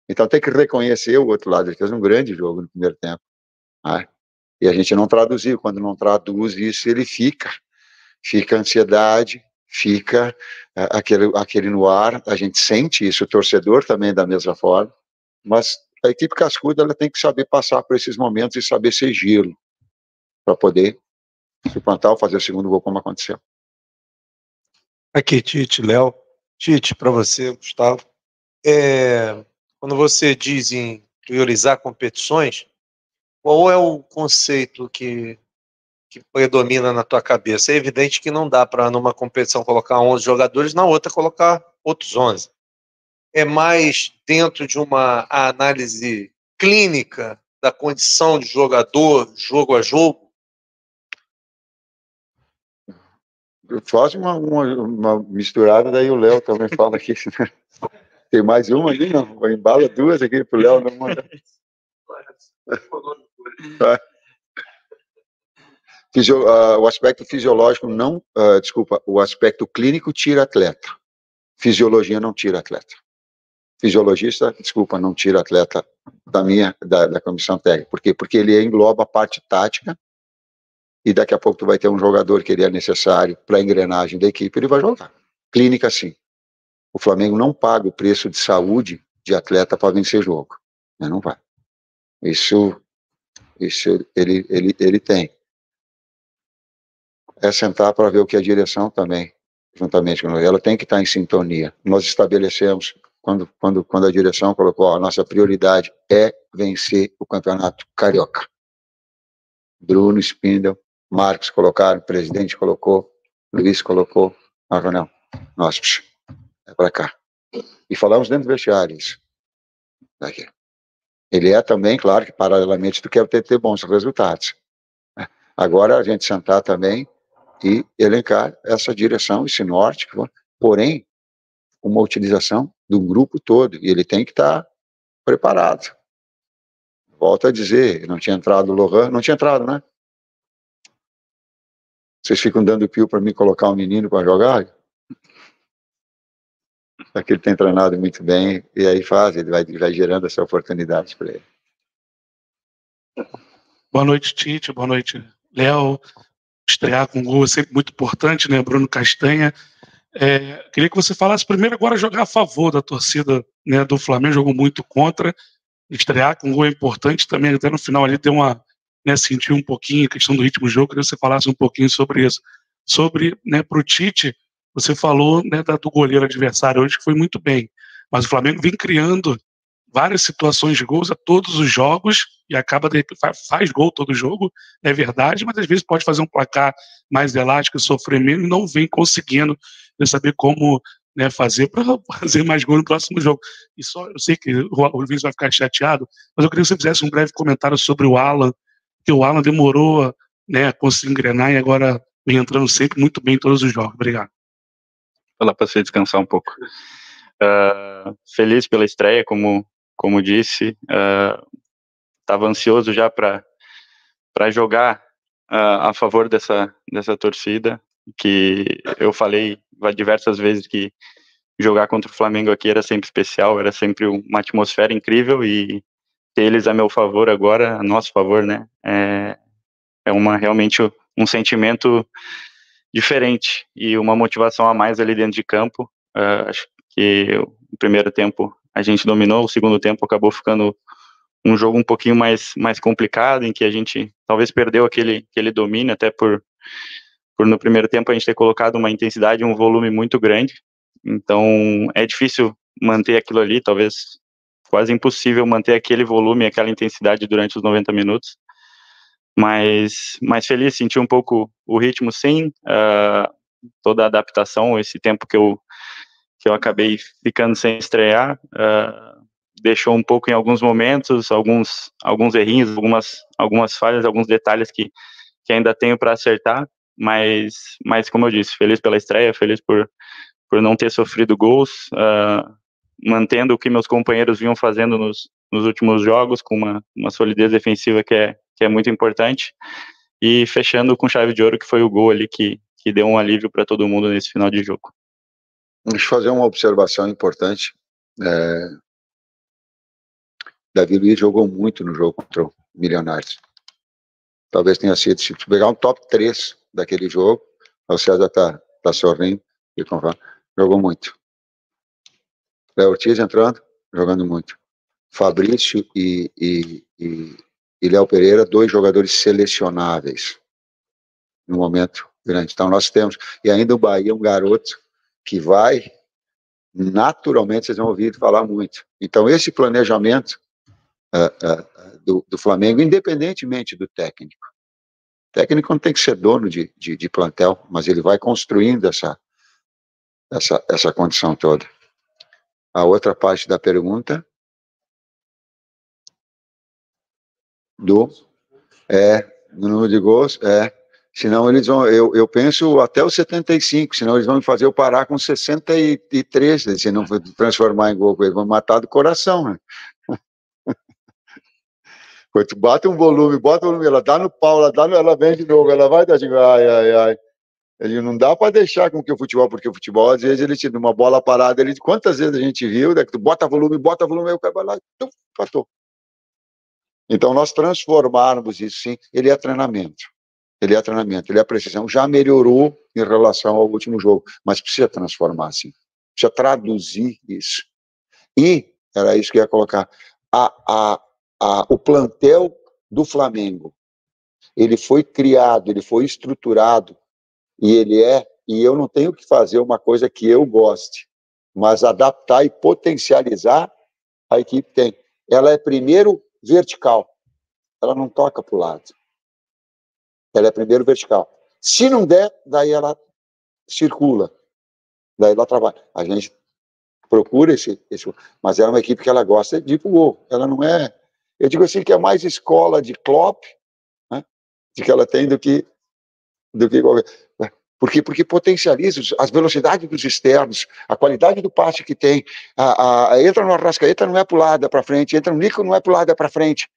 Então tem que reconhecer o outro lado. Ele fez um grande jogo no primeiro tempo. Né? E a gente não traduziu. Quando não traduz isso, ele fica. Fica ansiedade, fica uh, aquele, aquele no ar. A gente sente isso, o torcedor também da mesma forma. Mas a equipe cascuda ela tem que saber passar por esses momentos e saber ser gelo para poder suplantar ou fazer o segundo gol como aconteceu. Aqui, Tite, Léo. Tite, para você, Gustavo. É, quando você diz em priorizar competições, qual é o conceito que, que predomina na tua cabeça? É evidente que não dá para numa competição colocar 11 jogadores, na outra colocar outros 11. É mais dentro de uma análise clínica da condição de jogador, jogo a jogo? Faz uma, uma, uma misturada, daí o Léo também fala aqui. (laughs) Tem mais uma ali, não? Embala duas aqui para o Léo não mandar. Fisio, uh, o aspecto fisiológico não, uh, desculpa, o aspecto clínico tira atleta. Fisiologia não tira atleta. Fisiologista, desculpa, não tira atleta da minha, da, da comissão técnica. Por quê? Porque ele engloba a parte tática e daqui a pouco tu vai ter um jogador que ele é necessário para a engrenagem da equipe, ele vai jogar. Clínica, sim. O Flamengo não paga o preço de saúde de atleta para vencer jogo. Não vai. Isso, isso ele, ele, ele tem. É sentar para ver o que a direção também, juntamente com ela, tem que estar em sintonia. Nós estabelecemos, quando, quando, quando a direção colocou, a nossa prioridade é vencer o campeonato carioca. Bruno Spindel, Marcos colocaram, o presidente colocou, Luiz colocou, ah, não, nós, é para cá. E falamos dentro do vestiário isso. Daqui. Ele é também, claro, que paralelamente tu quer ter, ter bons resultados. Agora a gente sentar também e elencar essa direção, esse norte, porém, uma utilização do grupo todo, e ele tem que estar tá preparado. Volto a dizer, não tinha entrado o Lohan, não tinha entrado, né? Vocês ficam dando pio para mim colocar um menino para jogar? Só que ele tem treinado muito bem, e aí faz, ele vai, vai gerando essa oportunidade para ele. Boa noite, Tite, boa noite, Léo. Estrear com gol é sempre muito importante, né? Bruno Castanha. É, queria que você falasse primeiro agora jogar a favor da torcida né, do Flamengo, jogou muito contra. Estrear com gol é importante também, até no final ali deu uma. Né, sentiu um pouquinho a questão do ritmo do jogo, queria que você falasse um pouquinho sobre isso. Sobre, né, para o Tite, você falou né, da, do goleiro adversário hoje, que foi muito bem. Mas o Flamengo vem criando várias situações de gols a todos os jogos e acaba de, faz gol todo jogo, é verdade, mas às vezes pode fazer um placar mais elástico sofrer menos e não vem conseguindo né, saber como né, fazer para (laughs) fazer mais gol no próximo jogo. E só eu sei que o, Luiz vai ficar chateado, mas eu queria que você fizesse um breve comentário sobre o Alan, que o Alan demorou né, a conseguir engrenar e agora vem entrando sempre muito bem em todos os jogos. Obrigado lá para você descansar um pouco. Uh, feliz pela estreia, como, como disse. Estava uh, ansioso já para jogar uh, a favor dessa, dessa torcida, que eu falei diversas vezes que jogar contra o Flamengo aqui era sempre especial, era sempre uma atmosfera incrível e ter eles a meu favor agora, a nosso favor, né? É, é uma realmente um sentimento diferente e uma motivação a mais ali dentro de campo. Uh, acho que o primeiro tempo a gente dominou, o segundo tempo acabou ficando um jogo um pouquinho mais, mais complicado, em que a gente talvez perdeu aquele, aquele domínio, até por, por no primeiro tempo a gente ter colocado uma intensidade, um volume muito grande. Então é difícil manter aquilo ali, talvez quase impossível manter aquele volume, aquela intensidade durante os 90 minutos mas mais feliz, senti um pouco o ritmo sim, uh, toda a adaptação, esse tempo que eu que eu acabei ficando sem estrear, uh, deixou um pouco em alguns momentos, alguns alguns errinhos, algumas algumas falhas, alguns detalhes que que ainda tenho para acertar, mas mas como eu disse, feliz pela estreia, feliz por por não ter sofrido gols, uh, mantendo o que meus companheiros vinham fazendo nos, nos últimos jogos, com uma, uma solidez defensiva que é, que é muito importante. E fechando com chave de ouro, que foi o gol ali que, que deu um alívio para todo mundo nesse final de jogo. Deixa eu fazer uma observação importante. É... Davi Luiz jogou muito no jogo contra o Milionários. Talvez tenha sido, se pegar um top 3 daquele jogo, o César está tá sorrindo, jogou muito. Léo Ortiz entrando, jogando muito. Fabrício e, e, e, e Léo Pereira, dois jogadores selecionáveis no momento grande. Então nós temos, e ainda o Bahia, um garoto que vai, naturalmente vocês vão ouvir falar muito. Então esse planejamento uh, uh, do, do, Flamengo, independentemente do técnico, o técnico não tem que ser dono de, de, de plantel, mas ele vai construindo essa, essa, essa condição toda. A outra parte da pergunta do é no número de gols é senão eles vão eu, eu penso até os 75 senão eles vão me fazer eu parar com 63 se não transformar em gol eles vão matar do coração né? Quando bate um volume, bota o volume, ela dá no pau, ela, dá no, ela vem de novo, ela vai dar de ai, ai, ai. Ele não dá para deixar com que o futebol, porque o futebol, às vezes, ele te uma bola parada, ele, quantas vezes a gente viu, né, que tu bota volume, bota volume, aí o cara vai lá, passou. Então, nós transformarmos isso, sim, ele é treinamento. Ele é treinamento, ele é precisão. Já melhorou em relação ao último jogo, mas precisa transformar, sim. Precisa traduzir isso. E, era isso que eu ia colocar, a, a, a, o plantel do Flamengo, ele foi criado, ele foi estruturado, e ele é, e eu não tenho que fazer uma coisa que eu goste, mas adaptar e potencializar a equipe tem. Ela é primeiro vertical. Ela não toca para o lado. Ela é primeiro vertical. Se não der, daí ela circula. Daí ela trabalha. A gente procura esse, esse mas é uma equipe que ela gosta de ir pro gol. Ela não é, eu digo assim que é mais escola de Klopp, né, de que ela tem do que do que qualquer. Porque, porque potencializa as velocidades dos externos, a qualidade do passe que tem. A, a, entra no Arrascaeta, não é lado, é para frente. Entra no Nico, não é lado, é para frente.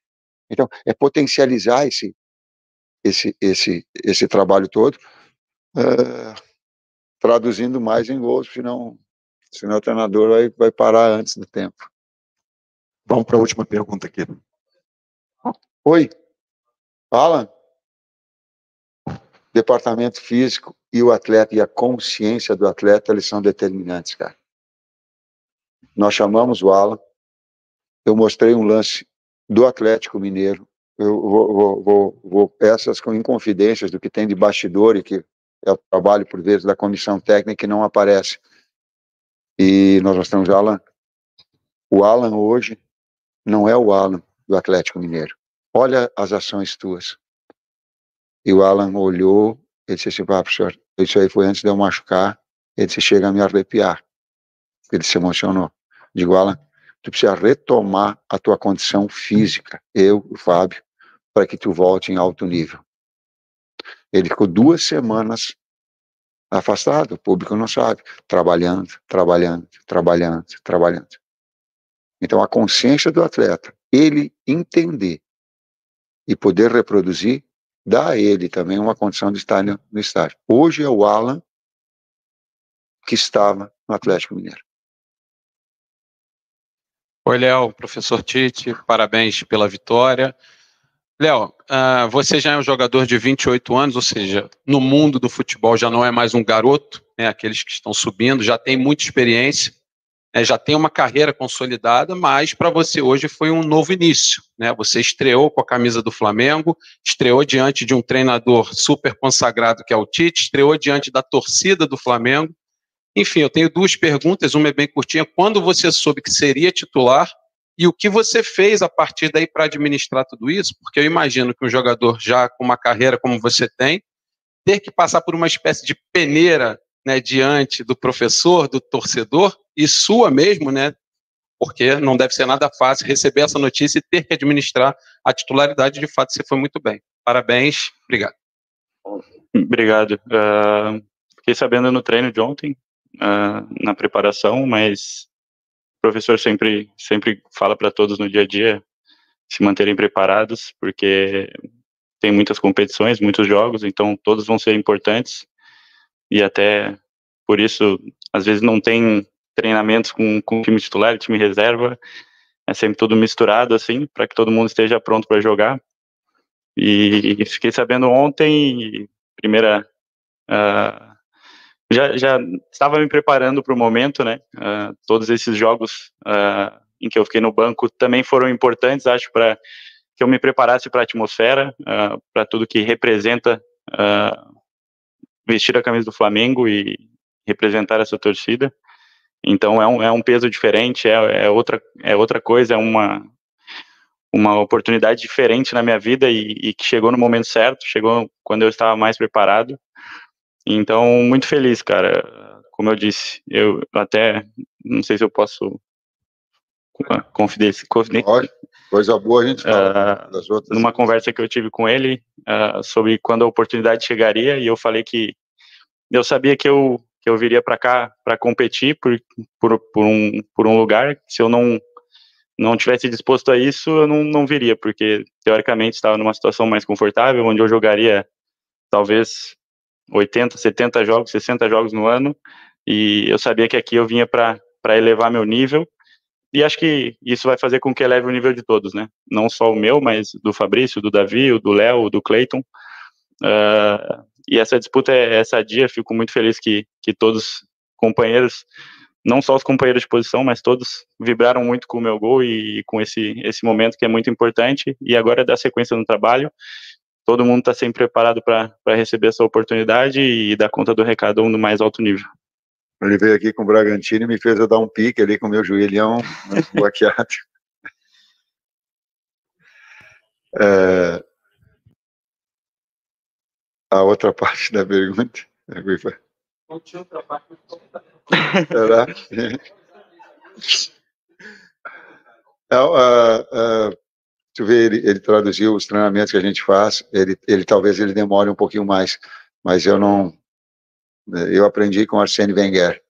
Então, é potencializar esse, esse, esse, esse trabalho todo, é, traduzindo mais em gols, senão, senão o treinador vai, vai parar antes do tempo. Vamos para a última pergunta aqui. Oi, Alan? Departamento físico e o atleta e a consciência do atleta, eles são determinantes, cara. Nós chamamos o Alan, eu mostrei um lance do Atlético Mineiro, eu vou, vou, vou, vou essas com inconfidências do que tem de bastidor e que é o trabalho, por vezes, da comissão técnica que não aparece. E nós mostramos o Alan. O Alan hoje não é o Alan do Atlético Mineiro. Olha as ações tuas. E o Alan olhou, ele disse assim, isso aí foi antes de eu machucar, ele disse, chega a me arrepiar. Ele se emocionou. Digo, Alan, tu precisa retomar a tua condição física, eu, o Fábio, para que tu volte em alto nível. Ele ficou duas semanas afastado, o público não sabe, trabalhando, trabalhando, trabalhando, trabalhando. Então, a consciência do atleta, ele entender e poder reproduzir, dá a ele também uma condição de estar no estádio. Hoje é o Alan que estava no Atlético Mineiro. Oi, Léo, professor Tite, parabéns pela vitória. Léo, uh, você já é um jogador de 28 anos, ou seja, no mundo do futebol já não é mais um garoto, né, aqueles que estão subindo, já tem muita experiência né, já tem uma carreira consolidada, mas para você hoje foi um novo início. Né? Você estreou com a camisa do Flamengo, estreou diante de um treinador super consagrado que é o Tite, estreou diante da torcida do Flamengo. Enfim, eu tenho duas perguntas, uma é bem curtinha. Quando você soube que seria titular e o que você fez a partir daí para administrar tudo isso? Porque eu imagino que um jogador já com uma carreira como você tem, ter que passar por uma espécie de peneira né, diante do professor, do torcedor, e sua mesmo, né? Porque não deve ser nada fácil receber essa notícia e ter que administrar a titularidade. De fato, você foi muito bem. Parabéns, obrigado. Obrigado. Uh, fiquei sabendo no treino de ontem, uh, na preparação, mas o professor sempre, sempre fala para todos no dia a dia se manterem preparados, porque tem muitas competições, muitos jogos, então todos vão ser importantes e até por isso às vezes não tem treinamentos com, com time titular, time reserva, é sempre tudo misturado, assim, para que todo mundo esteja pronto para jogar. E, e, fiquei sabendo ontem, primeira. Uh, já, já estava me preparando para o momento, né? Uh, todos esses jogos uh, em que eu fiquei no banco também foram importantes, acho, para que eu me preparasse para a atmosfera, para tudo que representa vestir a camisa do Flamengo e representar essa torcida. Então é um, é um peso diferente, é, é, outra, é outra coisa, é uma, uma oportunidade diferente na minha vida e, e, que chegou no momento certo, chegou quando eu estava mais preparado. Então, muito feliz, cara. Como eu disse, eu até não sei se eu posso confidenciar. Coisa boa a gente fala uh, das outras. Numa conversa que eu tive com ele uh, sobre quando a oportunidade chegaria, e eu falei que eu sabia que eu que eu viria para cá para competir por, por, por, um, por um lugar. Se eu não não tivesse disposto a isso, eu não, não viria, porque teoricamente estava numa situação mais confortável, onde eu jogaria talvez 80, 70 jogos, 60 jogos no ano, e eu sabia que aqui eu vinha para elevar meu nível, e acho que isso vai fazer com que eleve o nível de todos, né? Não só o meu, mas do Fabrício, do Davi, do Léo, do Cleiton. Uh, e essa disputa é, é sadia, fico muito feliz que, que todos companheiros, não só os companheiros de posição, mas todos vibraram muito com o meu gol e com esse, esse momento que é muito importante, e agora é dar sequência no trabalho, todo mundo está sempre preparado para receber essa oportunidade e dar conta do recado no mais alto nível. Ele veio aqui com o Bragantino e me fez eu dar um pique ali com o meu joelhão (laughs) bloqueado. é, a outra parte da pergunta. Não outra parte. Será? É, uh, uh, tu vê, ele, ele traduziu os treinamentos que a gente faz, ele, ele talvez ele demore um pouquinho mais, mas eu não, Eu aprendi com Arsene Wenger.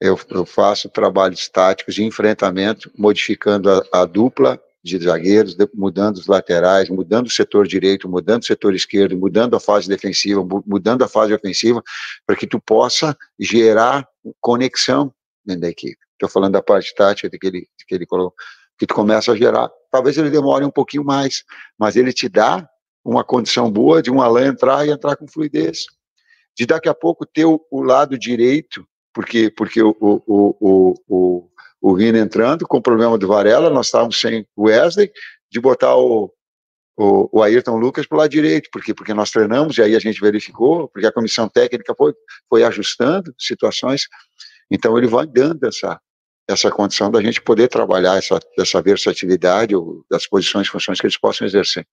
Eu, eu faço trabalhos táticos de enfrentamento, modificando a, a dupla de zagueiros, mudando os laterais, mudando o setor direito, mudando o setor esquerdo, mudando a fase defensiva, mudando a fase ofensiva, para que tu possa gerar conexão dentro da equipe. Estou falando da parte tática que ele, que ele colocou, que tu começa a gerar. Talvez ele demore um pouquinho mais, mas ele te dá uma condição boa de um Alain entrar e entrar com fluidez. De daqui a pouco ter o, o lado direito, porque, porque o, o, o, o o Vina entrando com o problema do Varela, nós estávamos sem o Wesley, de botar o, o, o Ayrton Lucas para o lado direito, porque, porque nós treinamos e aí a gente verificou, porque a comissão técnica foi, foi ajustando situações, então ele vai dando essa, essa condição da gente poder trabalhar essa, essa versatilidade ou das posições e funções que eles possam exercer.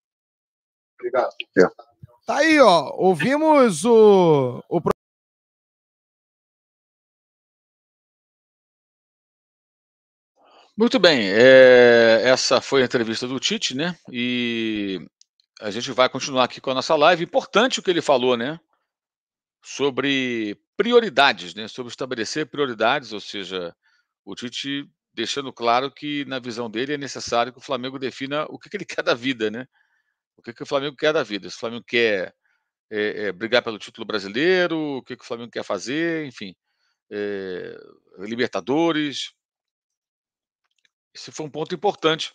Obrigado. É. Tá aí, ó, ouvimos o, o Muito bem, é, essa foi a entrevista do Tite, né? E a gente vai continuar aqui com a nossa live. Importante o que ele falou, né? Sobre prioridades, né? Sobre estabelecer prioridades, ou seja, o Tite deixando claro que, na visão dele, é necessário que o Flamengo defina o que, que ele (laughs) quer da vida, né? O que, que o Flamengo quer da vida. Se o Flamengo quer é, é, brigar pelo título brasileiro, o que, que o Flamengo quer fazer, enfim. É, Libertadores, esse foi um ponto importante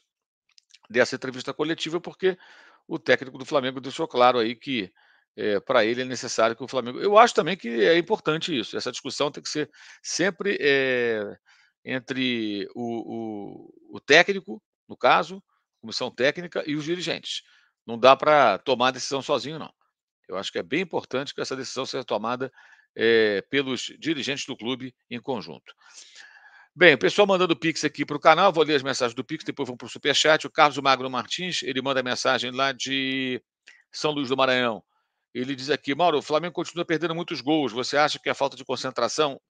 dessa entrevista coletiva, porque o técnico do Flamengo deixou claro aí que é, para ele é necessário que o Flamengo. Eu acho também que é importante isso. Essa discussão tem que ser sempre é, entre o, o, o, técnico, no caso, comissão técnica, e os dirigentes. Não dá para tomar decisão sozinho, não. Eu acho que é bem importante que essa decisão seja tomada é, pelos dirigentes do clube em conjunto. Bem, o pessoal mandando Pix aqui para o canal, vou ler as mensagens do Pix, depois vamos para o Superchat. O Carlos Magno Martins, ele manda mensagem lá de São Luís do Maranhão. Ele diz aqui, Mauro, o Flamengo continua perdendo muitos gols. Você acha que é falta de concentração?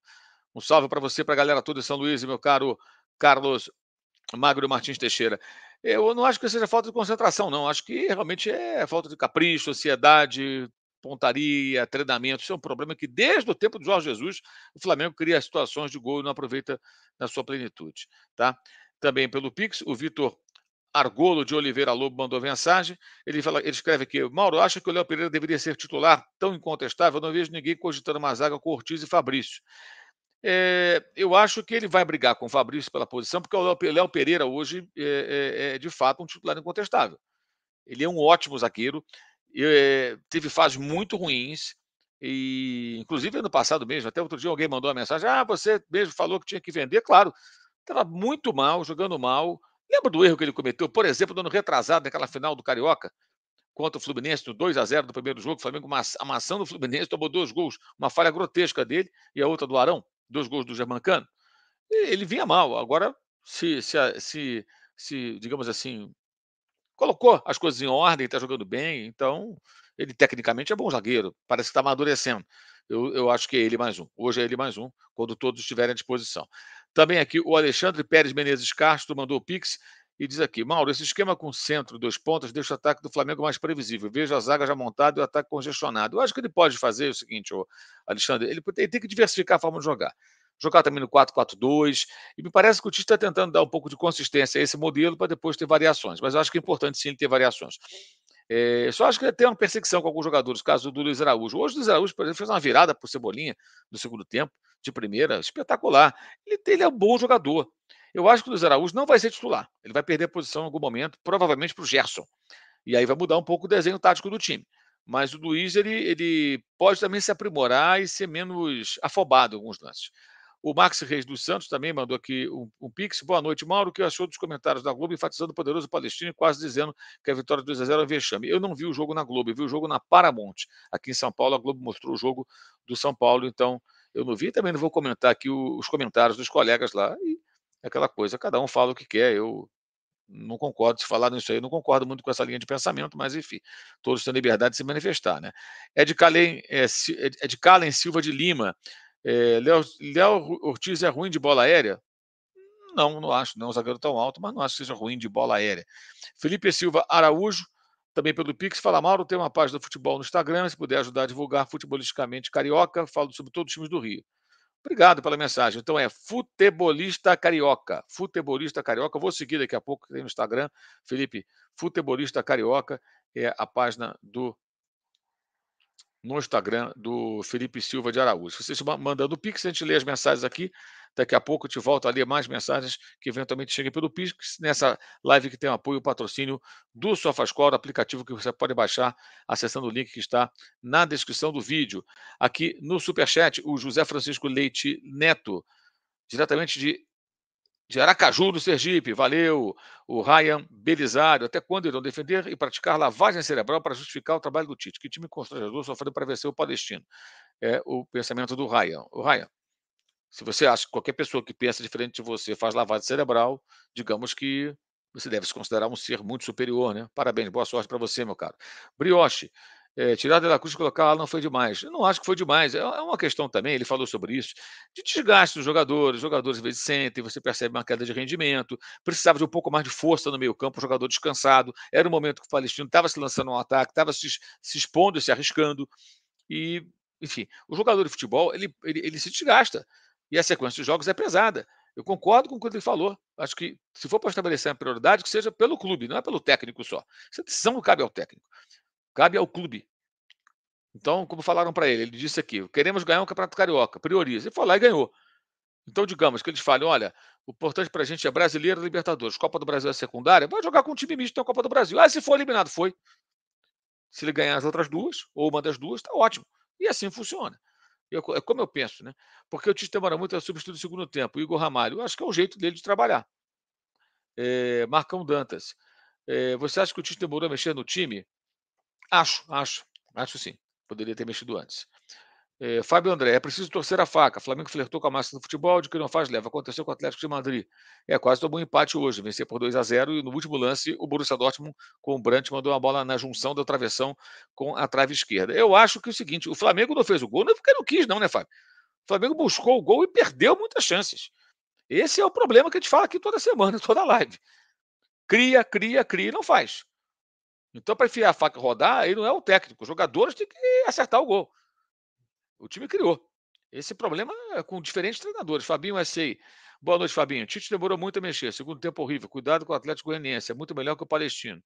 Um salve para você, para a galera toda de São Luís, meu caro Carlos Magno Martins Teixeira. Eu não acho que seja falta de concentração, não. Acho que realmente é falta de capricho, ansiedade, pontaria, treinamento. Isso é um problema que, desde o tempo do Jorge Jesus, o Flamengo cria situações de gol e não aproveita na sua plenitude. Tá? Também pelo Pix, o Vitor Argolo de Oliveira Lobo mandou mensagem. Ele, fala, ele escreve aqui: Mauro, acha que o Léo Pereira deveria ser titular tão incontestável? Não vejo ninguém cogitando uma zaga com Ortiz e Fabrício. É, eu acho que ele vai brigar com o Fabrício pela posição, porque o Léo Pereira hoje é, é, é, de fato um titular incontestável. Ele é um ótimo zagueiro, eh, teve fases muito ruins, e inclusive ano passado mesmo, até outro dia alguém mandou uma mensagem: ah, você mesmo falou que tinha que vender. Claro, estava muito mal, jogando mal. Lembra do erro que ele cometeu, por exemplo, no ano retrasado, naquela final do Carioca, contra o Fluminense, no 2 a 0 do primeiro jogo, o Flamengo amassando o Fluminense, tomou dois gols, uma falha grotesca dele e a outra do Arão, dois gols do Germancano. Ele vinha mal. Agora, se, se, se, se digamos assim, colocou as coisas em ordem, está jogando bem, então ele tecnicamente é bom zagueiro, parece que está amadurecendo. Eu, eu acho que é ele mais um. Hoje é ele mais um, quando todos estiverem à disposição. Também aqui o Alexandre Pérez Menezes Castro mandou o Pix e diz aqui: Mauro, esse esquema com centro, dois pontas, deixa o ataque do Flamengo mais previsível. Veja a zaga já montada e o ataque congestionado. Eu acho que ele pode fazer o seguinte, Alexandre: ele, ele tem que diversificar a forma de jogar jogar também no 4-4-2. E me parece que o Tite está tentando dar um pouco de consistência a esse modelo para depois ter variações. Mas eu acho que é importante sim ter variações. É, só acho que tem uma perseguição com alguns jogadores, caso do Luiz Araújo. Hoje o Luiz Araújo, por exemplo, fez uma virada por Cebolinha no segundo tempo, de primeira, espetacular. Ele, ele é um bom jogador. Eu acho que o Luiz Araújo não vai ser titular. Ele vai perder a posição em algum momento, provavelmente para o Gerson. E aí vai mudar um pouco o desenho tático do time. Mas o Luiz ele, ele pode também se aprimorar e ser menos afobado em alguns lances. O Max Reis dos Santos também mandou aqui um, um pix. Boa noite, Mauro. O que achou dos comentários da Globo enfatizando o poderoso palestino e quase dizendo que a vitória 2 a 0 é vexame? Eu não vi o jogo na Globo, eu vi o jogo na Paramount. Aqui em São Paulo, a Globo mostrou o jogo do São Paulo, então eu não vi. Também não vou comentar aqui os comentários dos colegas lá. E aquela coisa, cada um fala o que quer. Eu não concordo, se falar nisso aí, não concordo muito com essa linha de pensamento, mas enfim, todos têm liberdade de se manifestar, né? É de Calen, é, é de Calen Silva de Lima. É, Léo, Léo Ortiz é ruim de bola aérea? Não, não acho. Não é um zagueiro tão alto, mas não acho que seja ruim de bola aérea. Felipe Silva Araújo. também pelo Pix. Fala, Mauro, tem uma página do futebol no Instagram, se puder ajudar a divulgar futebolisticamente carioca, falo sobre todos os times do Rio. Obrigado pela mensagem. Então é Futebolista Carioca. Futebolista Carioca. Vou seguir daqui a pouco, tem no Instagram, Felipe, Futebolista Carioca é a página do no Instagram do Felipe Silva de Araújo. Vocês mandando o Pix, a gente lê as mensagens aqui. Daqui a pouco eu te volto a ler mais mensagens que eventualmente cheguem pelo Pix, nessa live que tem o apoio e patrocínio do SofaScore, aplicativo que você pode baixar acessando o link que está na descrição do vídeo. Aqui no Superchat, o José Francisco Leite Neto, diretamente de de Aracaju, do Sergipe. Valeu. O Ryan Belisário. Até quando irão defender e praticar lavagem cerebral para justificar o trabalho do Tite? Que time constrangedor sofreu para vencer o Palestino? É o pensamento do Ryan. O Ryan, se você acha que qualquer pessoa que pensa diferente de você faz lavagem cerebral, digamos que você deve se considerar um ser muito superior, né? Parabéns, boa sorte para você, meu caro. Brioche, é, tirar de la Cruz e colocar lá não foi demais. Eu não acho que foi demais. É, é uma questão também, ele falou sobre isso, de desgaste dos jogadores. Os jogadores às vezes sentem, você percebe uma queda de rendimento. Precisava de um pouco mais de força no meio campo, o jogador descansado. Era o momento que o Palestino estava se lançando um ataque, estava se, se expondo, se arriscando. E, enfim, o jogador de futebol, ele, ele, ele se desgasta. E a sequência de jogos é pesada. Eu concordo com o que ele falou. Acho que se for para estabelecer uma prioridade, que seja pelo clube, não é pelo técnico só. Essa decisão não cabe ao técnico. Cabe ao clube. Então, como falaram para ele, ele disse aqui: queremos ganhar um campeonato carioca, prioriza. Ele foi lá e ganhou. Então, digamos que eles falem: olha, o importante para a gente é brasileiro e Libertadores. Copa do Brasil é secundária, vai jogar com um time misto na Copa do Brasil. Ah, se for eliminado, foi. Se ele ganhar as outras duas, ou uma das duas, está ótimo. E assim funciona. é como eu penso, né? Porque o Tite demora muito a substituir o segundo tempo. Igor Ramalho, eu acho que é o jeito dele de trabalhar. É, Marcão Dantas. É, você acha que o Tite demorou a mexer no time? Acho, acho, acho sim. Poderia ter mexido antes. É, Fábio André, é preciso torcer a faca. Flamengo flertou com a massa do futebol, de que não faz leva. Aconteceu com o Atlético de Madrid. É, quase tomou um empate hoje, vencer por 2 a 0 e no último lance o Borussia Dortmund com o Brandt mandou uma bola na junção da travessão com a trave esquerda. Eu acho que é o seguinte, o Flamengo não fez o gol, não é porque não quis não, né, Fábio? O Flamengo buscou o gol e perdeu muitas chances. Esse é o problema que a gente fala aqui toda semana, (laughs) toda live. Cria, cria, cria e não faz. Então, para enfiar a faca e rodar, aí não é o técnico. Os jogadores têm que acertar o gol. O time criou. Esse problema é com diferentes treinadores. Fabinho sei. Boa noite, Fabinho. Tite demorou muito a mexer. Segundo tempo horrível. Cuidado com o Atlético Goianiense. É muito melhor que o Palestino.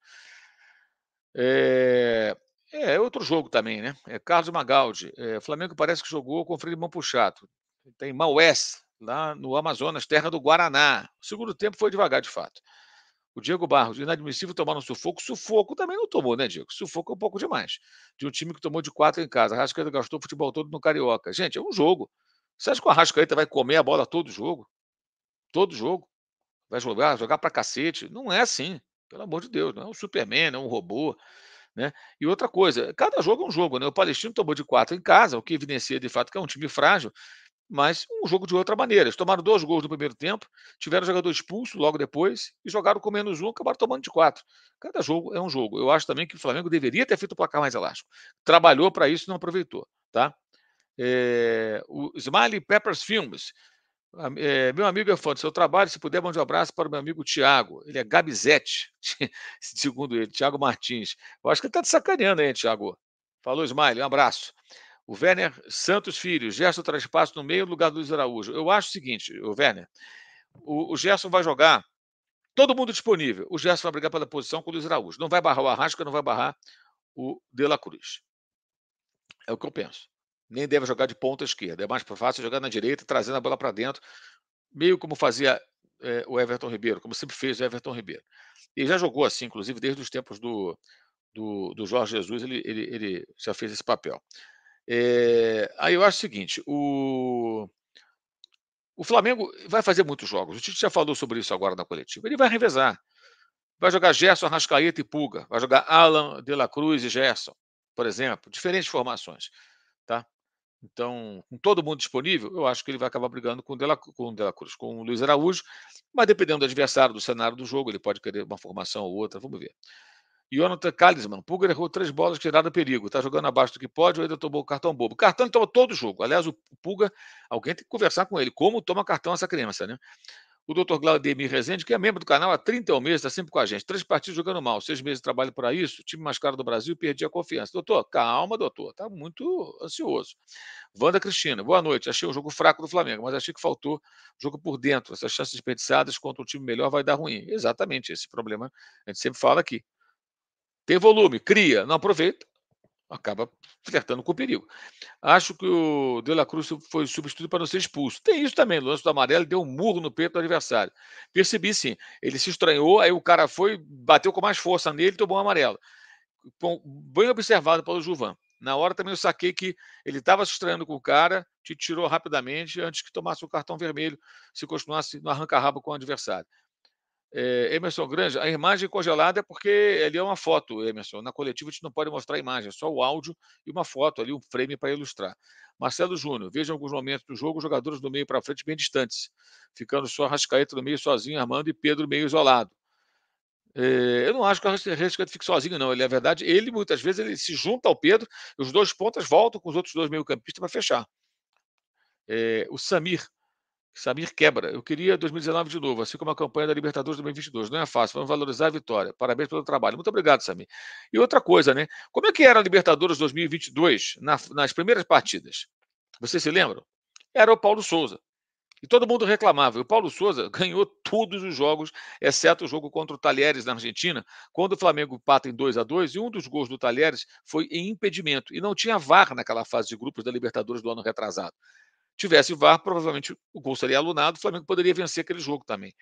É, é outro jogo também, né? É Carlos Magaldi. É, Flamengo parece que jogou com o freio de mão puxado. Tem Maués, lá no Amazonas, terra do Guaraná. O segundo tempo foi devagar, de fato. O Diego Barros, inadmissível tomar um sufoco. Sufoco também não tomou, né, Diego? Sufoco é um pouco demais. De um time que tomou de quatro em casa. A gastou o futebol todo no Carioca. Gente, é um jogo. Você acha que o Arrascaeta vai comer a bola todo jogo? Todo jogo. Vai jogar, jogar pra cacete? Não é assim. Pelo amor de Deus. Não é um Superman, não é um robô. Né? E outra coisa, cada jogo é um jogo. Né? O Palestino tomou de quatro em casa, o que evidencia de fato que é um time frágil mas um jogo de outra maneira. Eles tomaram dois gols no primeiro tempo, tiveram jogador expulso logo depois e jogaram com menos um, acabaram tomando de quatro. Cada jogo é um jogo. Eu acho também que o Flamengo deveria ter feito o placar mais elástico. Trabalhou para isso e não aproveitou. Tá? É, o Smiley Peppers Films. É, meu amigo é fã do seu trabalho. Se puder, mande um abraço para o meu amigo Tiago. Ele é Gabizete, (laughs) segundo ele, Tiago Martins. Eu acho que ele está te sacaneando aí, Tiago. Falou, Smiley, um abraço. O Werner Santos Filho, Gerson traz espaço no meio lugar do Luiz Araújo. Eu acho o seguinte, o Werner, o, o Gerson vai jogar todo mundo disponível. O Gerson vai brigar pela posição com o Luiz Araújo. Não vai barrar o Arrasca, não vai barrar o De La Cruz. É o que eu penso. Nem deve jogar de ponta esquerda. É mais fácil jogar na direita, trazendo a bola para dentro, meio como fazia é, o Everton Ribeiro, como sempre fez o Everton Ribeiro. E já jogou assim, inclusive, desde os tempos do, do, do Jorge Jesus, ele, ele, ele já fez esse papel. É, aí eu acho o seguinte: o, o Flamengo vai fazer muitos jogos. O Tite já falou sobre isso agora na coletiva. Ele vai revezar. Vai jogar Gerson, Arrascaeta e Puga. Vai jogar Alan, De La Cruz e Gerson, por exemplo. Diferentes formações. Tá? Então, com todo mundo disponível, eu acho que ele vai acabar brigando com o De La, com o Cruz, com o Luiz Araújo. Mas dependendo do adversário, do cenário do jogo, ele pode querer uma formação ou outra. Vamos ver. Jonathan Kalisman, Pulgar errou três bolas que tiraram perigo. Está jogando abaixo do que pode ou ainda tomou cartão bobo. Cartão ele toma todo jogo. Aliás, o Pulga, alguém tem que conversar com ele. Como toma cartão essa criança, né? O doutor Glaudemir Rezende, que é membro do canal há 31 meses, está sempre com a gente. Três partidos jogando mal, seis meses de trabalho para isso, time mais caro do Brasil, perdi a confiança. Doutor, calma, doutor, está muito ansioso. Wanda Cristina, boa noite. Achei um jogo fraco do Flamengo, mas achei que faltou jogo por dentro. Essas chances desperdiçadas contra um time melhor vai dar ruim. Exatamente, esse problema a gente sempre fala aqui. Tem volume, cria, não aproveita, acaba flertando com o perigo. Acho que o De La Cruz foi substituído para não ser expulso. Tem isso também, o lance do amarelo deu um murro no peito do adversário. Percebi sim, ele se estranhou, aí o cara foi, bateu com mais força nele e tomou um amarelo. Bem observado pelo Juvan. Na hora também eu saquei que ele estava se estranhando com o cara, te tirou rapidamente antes que tomasse o cartão vermelho, se continuasse no arranca-rabo com o adversário. É, Emerson Grande, a imagem congelada é porque ali é uma foto, Emerson. Na coletiva a gente não pode mostrar a imagem, é só o áudio e uma foto ali, um frame para ilustrar. Marcelo Júnior, veja alguns momentos do jogo, jogadores do meio para frente bem distantes, ficando só Rascaeta no meio sozinho, Armando e Pedro meio isolado. É, eu não acho que o Rascaeta fique sozinho, não. Ele, na verdade, ele muitas vezes ele se junta ao Pedro, os dois pontas voltam com os outros dois meio-campistas para fechar. É, o Samir, Samir quebra. Eu queria 2019 de novo, assim como a campanha da Libertadores 2022. Não é fácil, vamos valorizar a vitória. Parabéns pelo trabalho. Muito obrigado, Samir. E outra coisa, né? Como é que era a Libertadores 2022 na, nas primeiras partidas? Vocês se lembram? Era o Paulo Souza. E todo mundo reclamava. E o Paulo Souza (laughs) ganhou todos os jogos, exceto o jogo contra o Talheres na Argentina, quando o Flamengo empata em 2 a 2 e um dos gols do Talheres foi em impedimento. E não tinha VAR naquela fase de grupos da Libertadores do ano retrasado tivesse VAR, provavelmente o gol seria alunado, o Flamengo poderia vencer aquele jogo também.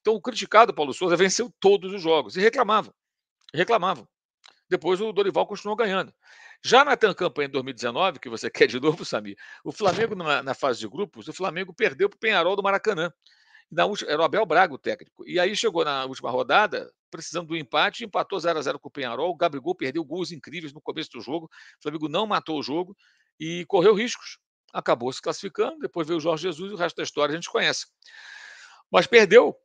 Então, o criticado Paulo Souza (laughs) venceu todos os jogos e reclamava. Reclamavam. Depois o Dorival continuou ganhando. Já na campanha de 2019, que você (laughs) quer de novo, Samir, o Flamengo, na, na fase de grupos, o Flamengo perdeu para o Penharol do Maracanã. Na última, era o Abel Braga o técnico. E aí chegou na última rodada, precisando do empate, empatou 0 a 0 com o Penharol. O Gabigol perdeu gols incríveis no começo do jogo. O Flamengo não matou o jogo e correu riscos acabou se classificando, depois veio o Jorge Jesus e o resto da história a gente conhece. Mas perdeu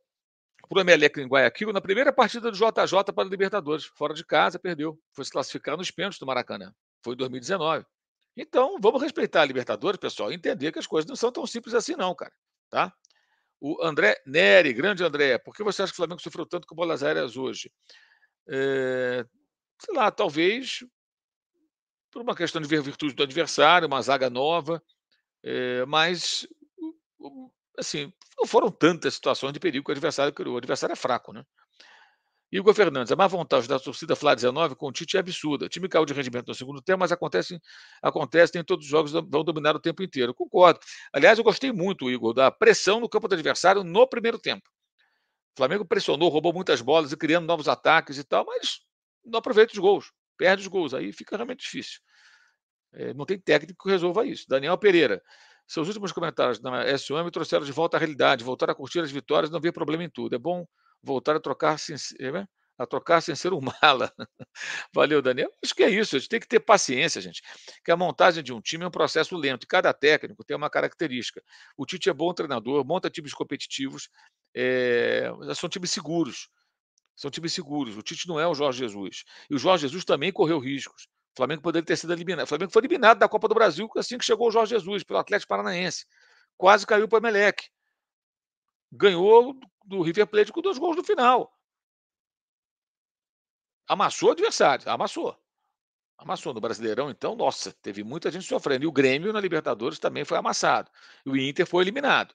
para o Emelec em Guayaquil na primeira partida do JJ para a Libertadores. Fora de casa, perdeu. Foi se classificar nos pênaltis do Maracanã. Foi em 2019. Então, vamos respeitar a Libertadores, pessoal, e entender que as coisas não são tão simples assim, não, cara. Tá? O André Neri, grande André, por que você acha que o Flamengo sofreu tanto com bolas aéreas hoje? É, sei lá, talvez por uma questão de virtude do adversário, uma zaga nova. É, mas, assim, não foram tantas situações de perigo que o adversário criou. O adversário é fraco, né? Igor Fernandes, a má vontade da torcida Flá 19 com o Tite é absurda. O time caiu de rendimento no segundo tempo, mas acontece, acontece em todos os jogos, vão dominar o tempo inteiro. Concordo. Aliás, eu gostei muito, Igor, da pressão no campo do adversário no primeiro tempo. O Flamengo pressionou, roubou muitas bolas e criando novos ataques e tal, mas não aproveita os gols, perde os gols. Aí fica realmente difícil. É, não tem técnico que resolva isso. Daniel Pereira. Seus últimos comentários na SOM me trouxeram de volta à realidade, voltar a curtir as vitórias não ver problema em tudo. É bom voltar a trocar sem, é, a trocar sem ser um (laughs) mala. Valeu, Daniel. Acho que é isso, a gente tem que ter paciência, gente. Que a montagem de um time é um processo lento, e cada técnico tem uma característica. O Tite é bom treinador, monta times competitivos, é, são times seguros. São times seguros. O Tite não é o Jorge Jesus. E o Jorge Jesus também correu riscos. O Flamengo poderia ter sido eliminado. O Flamengo foi eliminado da Copa do Brasil assim que chegou o Jorge Jesus, pelo Atlético Paranaense. Quase caiu para o Emelec. Ganhou do River Plate com dois gols no final. Amassou o adversário, amassou. Amassou no Brasileirão, então, nossa, teve muita gente sofrendo. E o Grêmio na Libertadores também foi amassado. E o Inter foi eliminado.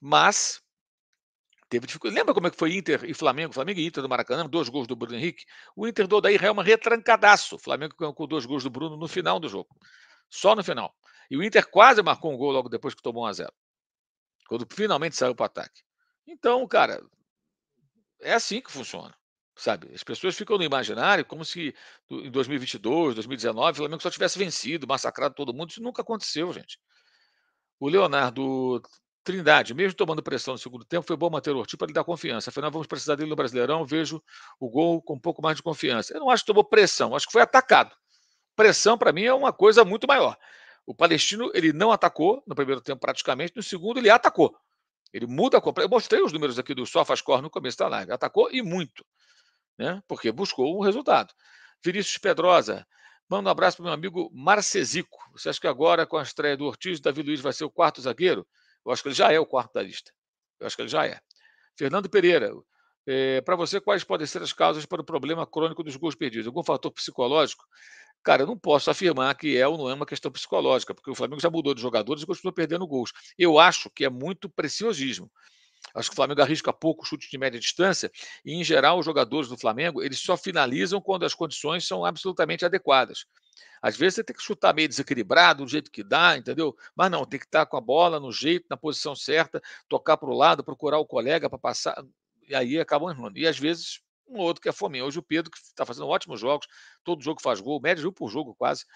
Mas Teve dificuldade. Lembra como é que foi Inter e Flamengo? Flamengo e Inter do Maracanã, dois gols do Bruno Henrique. O Inter do Odair Helma retrancadaço. O Flamengo com dois gols do Bruno no final do jogo. Só no final. E o Inter quase marcou um gol logo depois que tomou 1 a 0 Quando finalmente saiu para o ataque. Então, cara, é assim que funciona. Sabe? As pessoas ficam no imaginário como se em 2022, 2019, o Flamengo só tivesse vencido, massacrado todo mundo. Isso nunca aconteceu, gente. O Leonardo Trindade, mesmo tomando pressão no segundo tempo, foi bom manter o Ortiz para lhe dar confiança. Afinal, vamos precisar dele no Brasileirão. Vejo o gol com um pouco mais de confiança. Eu não acho que tomou pressão, acho que foi atacado. Pressão, para mim, é uma coisa muito maior. O palestino ele não atacou no primeiro tempo, praticamente. No segundo, ele atacou. Ele muda a Eu mostrei os números aqui do SofaScore no começo da live. Atacou e muito, né? porque buscou um resultado. Vinícius Pedrosa, manda um abraço para meu amigo Marcesico. Você acha que agora, com a estreia do Ortiz, Davi Luiz vai ser o quarto zagueiro? Eu acho que ele já é o quarto da lista. Eu acho que ele já é. Fernando Pereira, é, para você, quais podem ser as causas para o problema crônico dos gols perdidos? Algum fator psicológico? Cara, eu não posso afirmar que é ou não é uma questão psicológica, porque o Flamengo já mudou de jogadores e continua perdendo gols. Eu acho que é muito preciosismo. Acho que o Flamengo arrisca pouco chute de média distância e, em geral, os jogadores do Flamengo eles só finalizam quando as condições são absolutamente adequadas. Às vezes você tem que chutar meio desequilibrado, do jeito que dá, entendeu? Mas não, tem que estar com a bola no jeito, na posição certa, tocar para o lado, procurar o colega para passar, e aí acabam errando. E às vezes um outro que é fominha. Hoje o Pedro, que está fazendo ótimos jogos, todo jogo faz gol, média por jogo quase,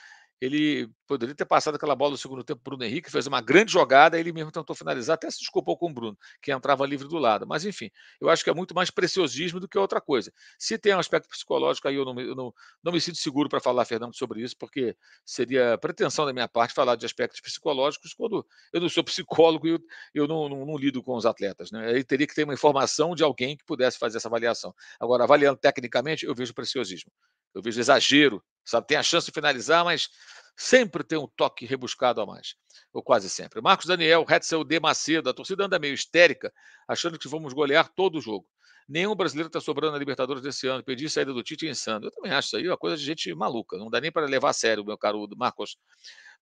ele poderia ter passado aquela bola no segundo tempo para o Bruno Henrique, fez uma grande jogada, ele mesmo tentou finalizar, até se desculpou com o Bruno, que entrava livre do lado. Mas, enfim, eu acho que é muito mais preciosismo do que outra coisa. Se tem um aspecto psicológico, aí eu não, eu não, não me sinto seguro para falar, Fernando, sobre isso, porque seria pretensão da minha parte falar de aspectos psicológicos quando eu não sou (laughs) psicólogo e eu, eu não, não, não, lido com os atletas. Né? Aí teria que ter uma informação de alguém que pudesse fazer essa avaliação. Agora, avaliando tecnicamente, eu vejo preciosismo. Eu vejo exagero, sabe? Tem a chance de finalizar, mas sempre tem um toque rebuscado a mais, ou quase sempre. Marcos Daniel, Hetzel D. Macedo, a torcida anda meio histérica, achando que vamos golear todo o jogo. Nenhum brasileiro está sobrando na Libertadores desse ano. Pedir saída do Tite é insano. Eu também acho isso aí uma coisa de gente maluca. Não dá nem para levar a sério, meu caro Marcos.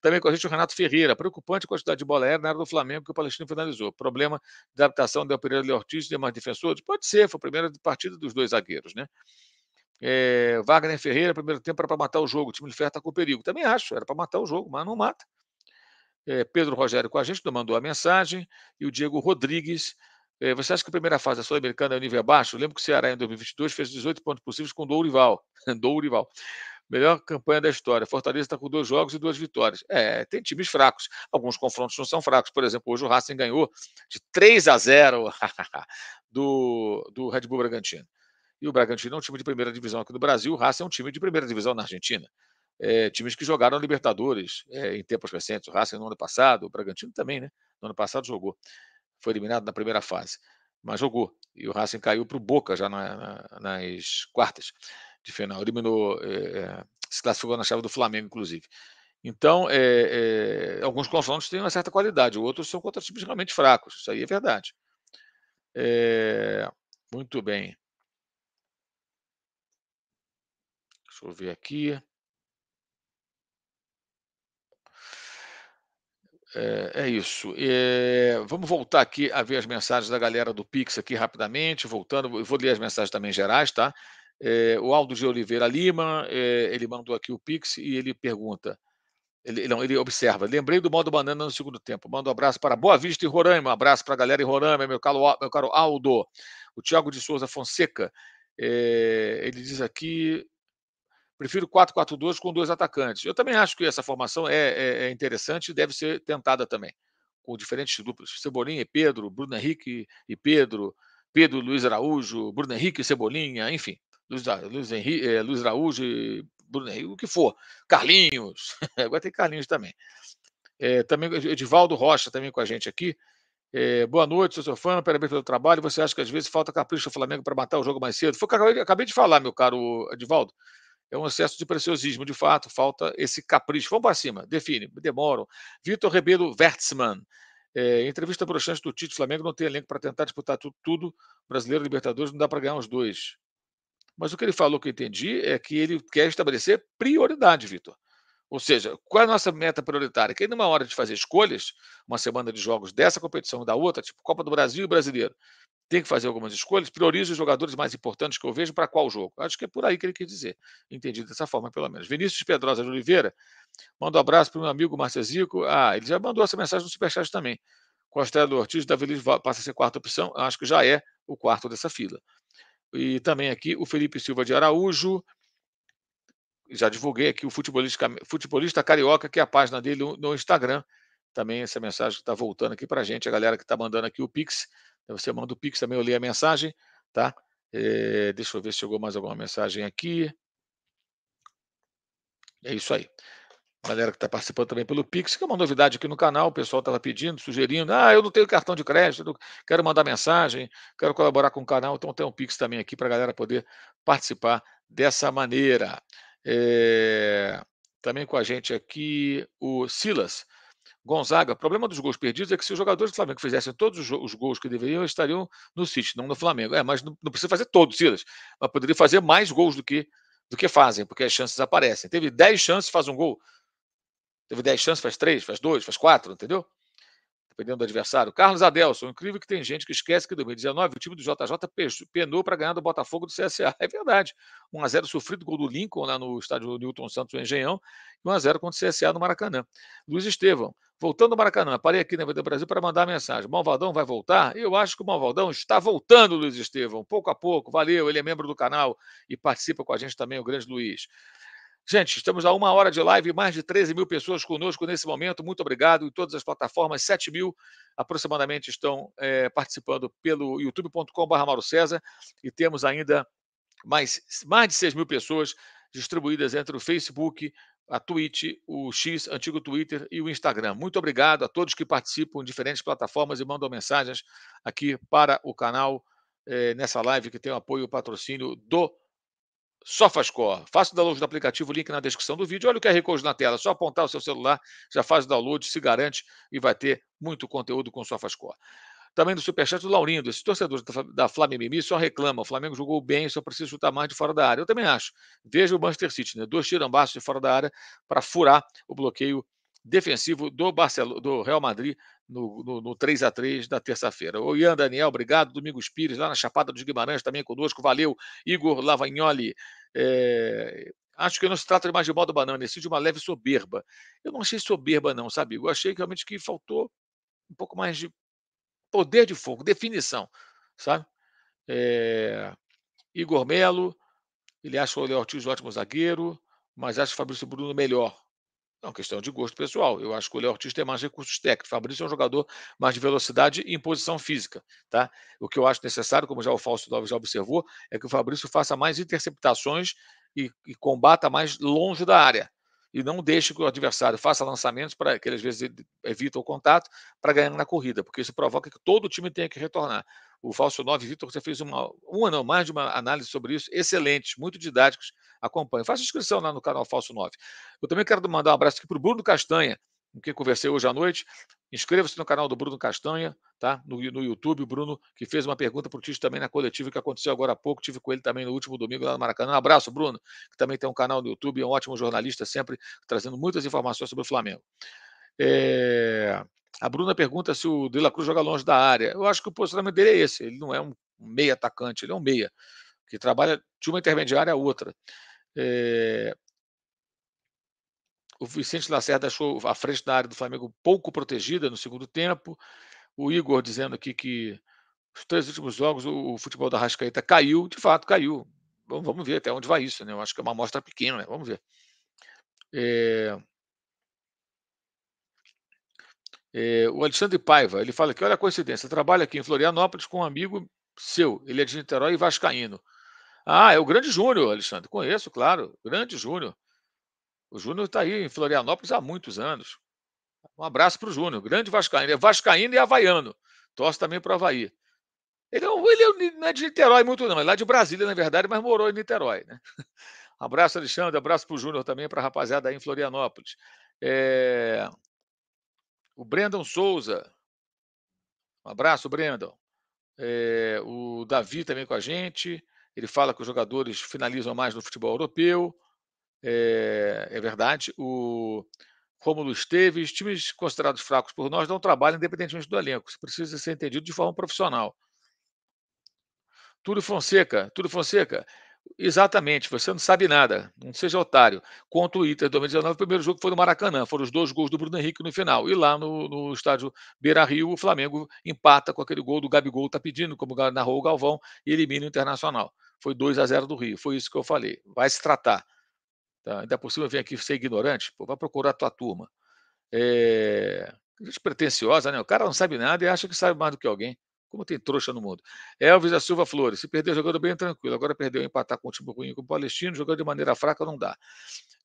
Também com a gente o Renato Ferreira. Preocupante a quantidade de bola aérea na área do Flamengo que o Palestino finalizou. Problema de adaptação do Pereira de Ortiz e demais defensores? Pode ser, foi a primeira partida dos dois zagueiros, né? É, Wagner Ferreira, primeiro tempo era para matar o jogo. O time de ferro está com perigo. Também acho, era para matar o jogo, mas não mata. É, Pedro Rogério com a gente, mandou a mensagem. E o Diego Rodrigues. É, você acha que a primeira fase da Sul-Americana é o nível abaixo? Lembro que o Ceará em 2022 fez 18 pontos possíveis com Dourival. (laughs) Dourival. Melhor campanha da história. Fortaleza está com dois jogos e duas vitórias. É, tem times fracos. Alguns confrontos não são fracos. Por exemplo, hoje o Racing ganhou de 3 a 0 (laughs) do, do Red Bull Bragantino. E o Bragantino é um time de primeira divisão aqui no Brasil, o Racing é um time de primeira divisão na Argentina. É, times que jogaram Libertadores é, em tempos recentes. O Racing no ano passado, o Bragantino também, né? No ano passado jogou. Foi eliminado na primeira fase, mas jogou. E o Racing caiu para o Boca já na, na, nas quartas de final. Eliminou, é, se classificou na chave do Flamengo, inclusive. Então, é, é, alguns confrontos têm uma certa qualidade, outros são contra times realmente fracos. Isso aí é verdade. É, muito bem. Deixa eu ver aqui. É, é isso. É, vamos voltar aqui a ver as mensagens da galera do Pix aqui rapidamente, voltando. Vou ler as mensagens também gerais, tá? É, o Aldo de Oliveira Lima, ele mandou aqui o Pix e ele pergunta. Ele, não, ele observa. Lembrei do modo banana no segundo tempo. Manda um abraço para Boa Vista e Roraima. Um abraço para a galera em Roraima, meu caro, meu caro Aldo. O Tiago de Souza Fonseca. ele diz aqui: Prefiro 4-4-2 com dois atacantes. Eu também acho que essa formação é, é, é interessante e deve ser tentada também, com diferentes duplas. Cebolinha e Pedro, Bruno Henrique e Pedro, Pedro Luiz Araújo, Bruno Henrique e Cebolinha, enfim. Luiz, Luiz, Henrique, é, Luiz Araújo e Bruno Henrique, o que for. Carlinhos, (laughs) agora tem Carlinhos também. É, também Edivaldo Rocha também com a gente aqui. É, boa noite, sou seu fã, parabéns pelo trabalho. Você acha que às vezes falta capricho ao Flamengo para matar o jogo mais cedo? Foi o que eu acabei de falar, meu caro Edivaldo é um excesso de preciosismo, de fato, falta esse capricho. Vamos para cima, define, demoram. Vitor Rebelo Wertzmann, é, entrevista broxante do Tite Flamengo, não tem elenco para tentar disputar tudo, tudo, brasileiro Libertadores, não dá para ganhar os dois. Mas o que ele falou que eu entendi é que ele quer estabelecer prioridade, Vitor. Ou seja, qual é a nossa meta prioritária? Que numa hora de fazer escolhas, uma semana de jogos dessa competição e da outra, tipo Copa do Brasil e Brasileiro, tem que fazer algumas escolhas, priorize os jogadores mais importantes que eu vejo para qual jogo. Acho que é por aí que ele quer dizer. Entendi dessa forma, pelo menos. Vinícius Pedrosa de Oliveira, manda um abraço para o meu amigo Marcezico. Ah, ele já mandou essa mensagem no Superchat também. Costello Ortiz, Davi Luiz passa a ser quarta opção. Acho que já é o quarto dessa fila. E também aqui o Felipe Silva de Araújo. Já divulguei aqui o futebolista, futebolista carioca, que é a página dele no Instagram. Também essa mensagem que está voltando aqui para a gente, a galera que está mandando aqui o Pix você manda o Pix também, eu li a mensagem, tá? É, deixa eu ver se chegou mais alguma mensagem aqui. É isso aí. Galera que está participando também pelo Pix, que é uma novidade aqui no canal, o pessoal estava pedindo, sugerindo. Ah, eu não tenho cartão de crédito, quero mandar mensagem, quero colaborar com o canal, então tem um Pix também aqui para a galera poder participar dessa maneira. É, também com a gente aqui o Silas. Gonzaga, o problema dos gols perdidos é que se os jogadores do Flamengo fizessem todos os, gols que deveriam, estariam no City, não no Flamengo. É, mas não, precisa fazer todos, Silas. Mas poderia fazer mais gols do que, do que fazem, porque as chances aparecem. Teve 10 chances, faz um gol. Teve 10 chances, faz 3, faz 2, faz 4, entendeu? dependendo do adversário. Carlos Adelson, incrível que tem gente que esquece que em 2019 o time do JJ penou para ganhar do Botafogo do CSA. É verdade. 1x0 sofrido gol do Lincoln lá no estádio Newton Santos, no Engenhão, e 1x0 contra o CSA no Maracanã. Luiz Estevão, voltando ao Maracanã, parei aqui na Vida Brasil para mandar mensagem. Malvadão vai voltar? Eu acho que o Malvadão está voltando, Luiz Estevão, pouco a pouco. Valeu, ele é membro do canal e participa com a gente também, o grande Luiz. Gente, estamos a uma hora de live, mais de 13 mil pessoas conosco nesse momento. Muito obrigado. Em todas as plataformas, 7 mil aproximadamente estão é, participando pelo youtube.com.br Mauro César e temos ainda mais, mais de 6 mil pessoas distribuídas entre o Facebook, a Twitch, o X, antigo Twitter e o Instagram. Muito obrigado a todos que participam em diferentes plataformas e mandam mensagens aqui para o canal é, nessa live que tem o apoio e o patrocínio do SofaScore. Faça o download do aplicativo, link na descrição do vídeo. Olha o QR Code na tela, só apontar o seu celular, já faz o download, se garante e vai ter muito conteúdo com o SofaScore. Também do Superchat do Laurindo. Esses torcedores da Flamengo só reclamam. O Flamengo jogou bem, só precisa chutar mais de fora da área. Eu também acho. Veja o Manchester City, né? Dois tirambaços de fora da área para furar o bloqueio defensivo do, Barcelona, do Real Madrid no, no, no 3 a 3 da terça-feira. O Ian Daniel, obrigado. Domingos Pires, lá na Chapada dos Guimarães, também conosco. Valeu. Igor Lavagnoli. É, acho que não se trata mais de modo banana, sim de uma leve soberba. Eu não achei soberba, não, sabe? Eu achei que realmente que faltou um pouco mais de poder de fogo, definição, sabe? É, Igor Melo, ele acha o Léo Ortiz um ótimo zagueiro, mas acha o Fabrício Bruno melhor. É uma questão de gosto pessoal. Eu acho que o Léo Ortiz tem mais recursos técnicos. Fabrício é um jogador mais de velocidade e imposição física. Tá? O que eu acho necessário, como já o Fausto Dove já observou, é que o Fabrício faça mais interceptações e, e combata mais longe da área e não deixe que o adversário faça lançamentos para que às vezes evita o contato para ganhar na corrida, porque isso provoca que todo o time tenha que retornar. O Falso 9, Vitor, você fez uma, uma não, mais de uma análise sobre isso, excelentes, muito didáticos. Acompanhe. Faça inscrição lá no canal Falso 9. Eu também quero mandar um abraço aqui para o Bruno Castanha, com quem conversei hoje à noite. Inscreva-se no canal do Bruno Castanha, tá? No, no YouTube, o Bruno, que fez uma pergunta para o Tite também na coletiva que aconteceu agora há pouco. Tive com ele também no último domingo lá no Maracanã. Um abraço, Bruno, que também tem um canal no YouTube, é um ótimo jornalista, sempre trazendo muitas informações sobre o Flamengo. É... A Bruna pergunta se o De La Cruz joga longe da área. Eu acho que o posicionamento dele é esse. Ele não é um meia atacante, ele é um meia, que trabalha de uma intermediária a outra. É o Vicente Lacerda achou a frente da área do Flamengo pouco protegida no segundo tempo. O Igor dizendo aqui que os três últimos jogos o, futebol da Rascaeta caiu, de fato caiu. Vamos, ver até onde vai isso, né? Eu acho que é uma amostra pequena, né? Vamos ver. É... É, o Alexandre Paiva, ele fala que, olha a coincidência, trabalha aqui em Florianópolis com um amigo seu, ele é de Niterói e Vascaíno. Ah, é o Grande Júnior, Alexandre, conheço, claro, Grande Júnior. O Júnior está aí em Florianópolis há muitos anos. Um abraço para o Júnior, grande Vascaíno. É Vascaíno e Havaiano. Torce também para o Havaí. Ele, é, ele não é de Niterói muito, não. Ele é lá de Brasília, na verdade, mas morou em Niterói. Né? (laughs) Abraço, Alexandre. Abraço para o Júnior também, para a rapaziada aí em Florianópolis. É... O Brandon Souza. Um abraço, Brandon. É... O Davi também com a gente. Ele fala que os jogadores finalizam mais no futebol europeu. É, é verdade. O Rômulo Esteves, times considerados fracos por nós dão trabalho independentemente do elenco. Isso precisa ser entendido de forma profissional. Túlio Fonseca, Túlio Fonseca, exatamente, você não sabe nada, não seja otário. Contra o Inter 2019, o primeiro jogo foi no Maracanã, foram os dois gols do Bruno Henrique no final. E lá no, no estádio Beira Rio, o Flamengo empata com aquele gol do Gabigol, tá pedindo, como narrou o Galvão, e elimina o Internacional. Foi 2 a 0 do Rio, foi isso que eu falei. Vai se tratar. Tá? Ainda por cima vem aqui ser ignorante, pô, vai procurar a tua turma. É... Gente pretenciosa, né? O cara não sabe nada e acha que sabe mais do que alguém. Como tem trouxa no mundo. Elvis da Silva Flores, se perdeu jogando bem tranquilo, agora perdeu empatar com o time ruim com o Palestino, jogando de maneira fraca não dá.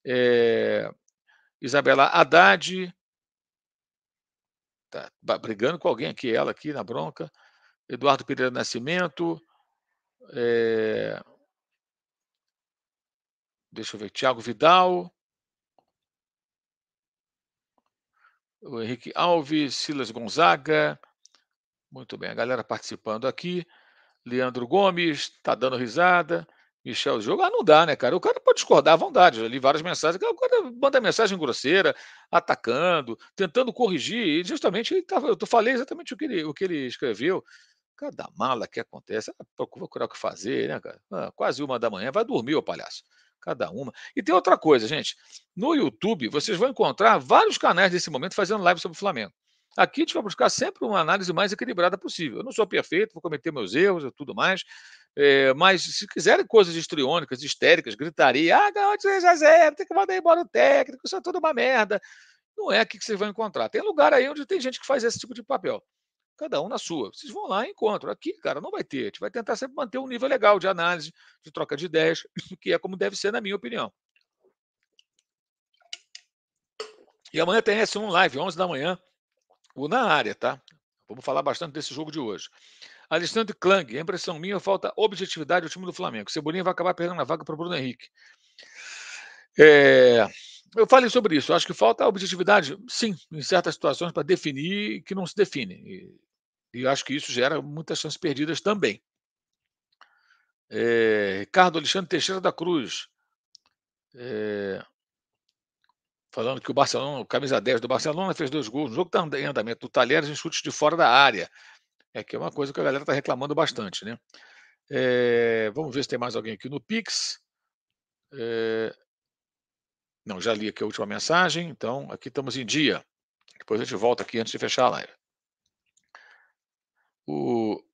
É... Isabela Haddad, tá brigando com alguém aqui, ela aqui na bronca. Eduardo Pereira Nascimento, é... Deixa eu ver. Thiago Vidal. o Henrique Alves, Silas Gonzaga. Muito bem, a galera participando aqui. Leandro Gomes, tá dando risada. Michel Jogo, ah, não dá, né, cara? O cara pode discordar à vontade. Eu li várias mensagens. O cara manda mensagem grosseira, atacando, tentando corrigir. E justamente ele tava, eu falei exatamente o que ele, o que ele escreveu. Cada mala que acontece, ah, procurar o que fazer, né, cara? Ah, quase uma da manhã, vai dormir, ô palhaço. Cada uma. E tem outra coisa, gente. No YouTube, vocês vão encontrar vários canais nesse momento fazendo live sobre o Flamengo. Aqui a gente vai buscar sempre uma análise mais equilibrada possível. Eu não sou perfeito, vou cometer meus erros e tudo mais. É, mas se quiserem coisas histriônicas, histéricas, gritaria, ah, ganhou de 6 a 0, tem que mandar embora o técnico, isso é tudo uma merda. Não é aqui que vocês vão encontrar. Tem lugar aí onde tem gente que faz esse tipo de papel. Cada um na sua. Vocês vão lá e encontram. Aqui, cara, não vai ter. A gente vai tentar sempre manter um nível legal de análise, de troca de ideias, (laughs) que é como deve ser, na minha opinião. E amanhã tem S1 Live, 11 da manhã, o na área, tá? Vamos falar bastante desse jogo de hoje. Alexandre Klang, a impressão minha, falta objetividade ao time do Flamengo. Cebolinha vai acabar perdendo a vaga para o Bruno Henrique. É, eu falei sobre isso. Acho que falta objetividade, sim, em certas situações, para definir que não se define. E, e acho que isso gera muitas chances perdidas também. É, Ricardo Alexandre Teixeira da Cruz. É, falando que o Barcelona, o camisa 10 do Barcelona, fez dois gols no jogo está em andamento do Talheres em chutes de fora da área. É que é uma coisa que a galera está reclamando bastante, né? É, vamos ver se tem mais alguém aqui no Pix. É, não, já li aqui a última mensagem, então aqui estamos em dia. Depois a gente volta aqui antes de fechar a live. O,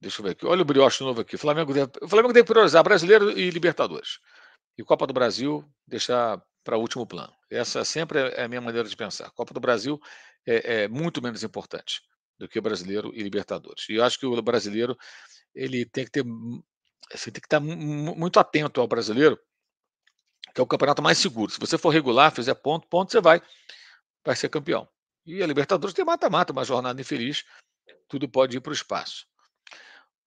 deixa eu ver aqui. Olha o brioche novo aqui. O Flamengo deve, o Flamengo deve priorizar brasileiro e Libertadores. E Copa do Brasil deixar para último plano. Essa sempre é a minha maneira de pensar. Copa do Brasil é, é muito menos importante do que brasileiro e Libertadores. E eu acho que o brasileiro ele tem que ter, assim, tem que estar muito atento ao brasileiro, que é o campeonato mais seguro. Se você for regular, fizer ponto, ponto, você vai, vai ser campeão. E a Libertadores tem mata-mata, uma jornada infeliz, tudo pode ir para o espaço.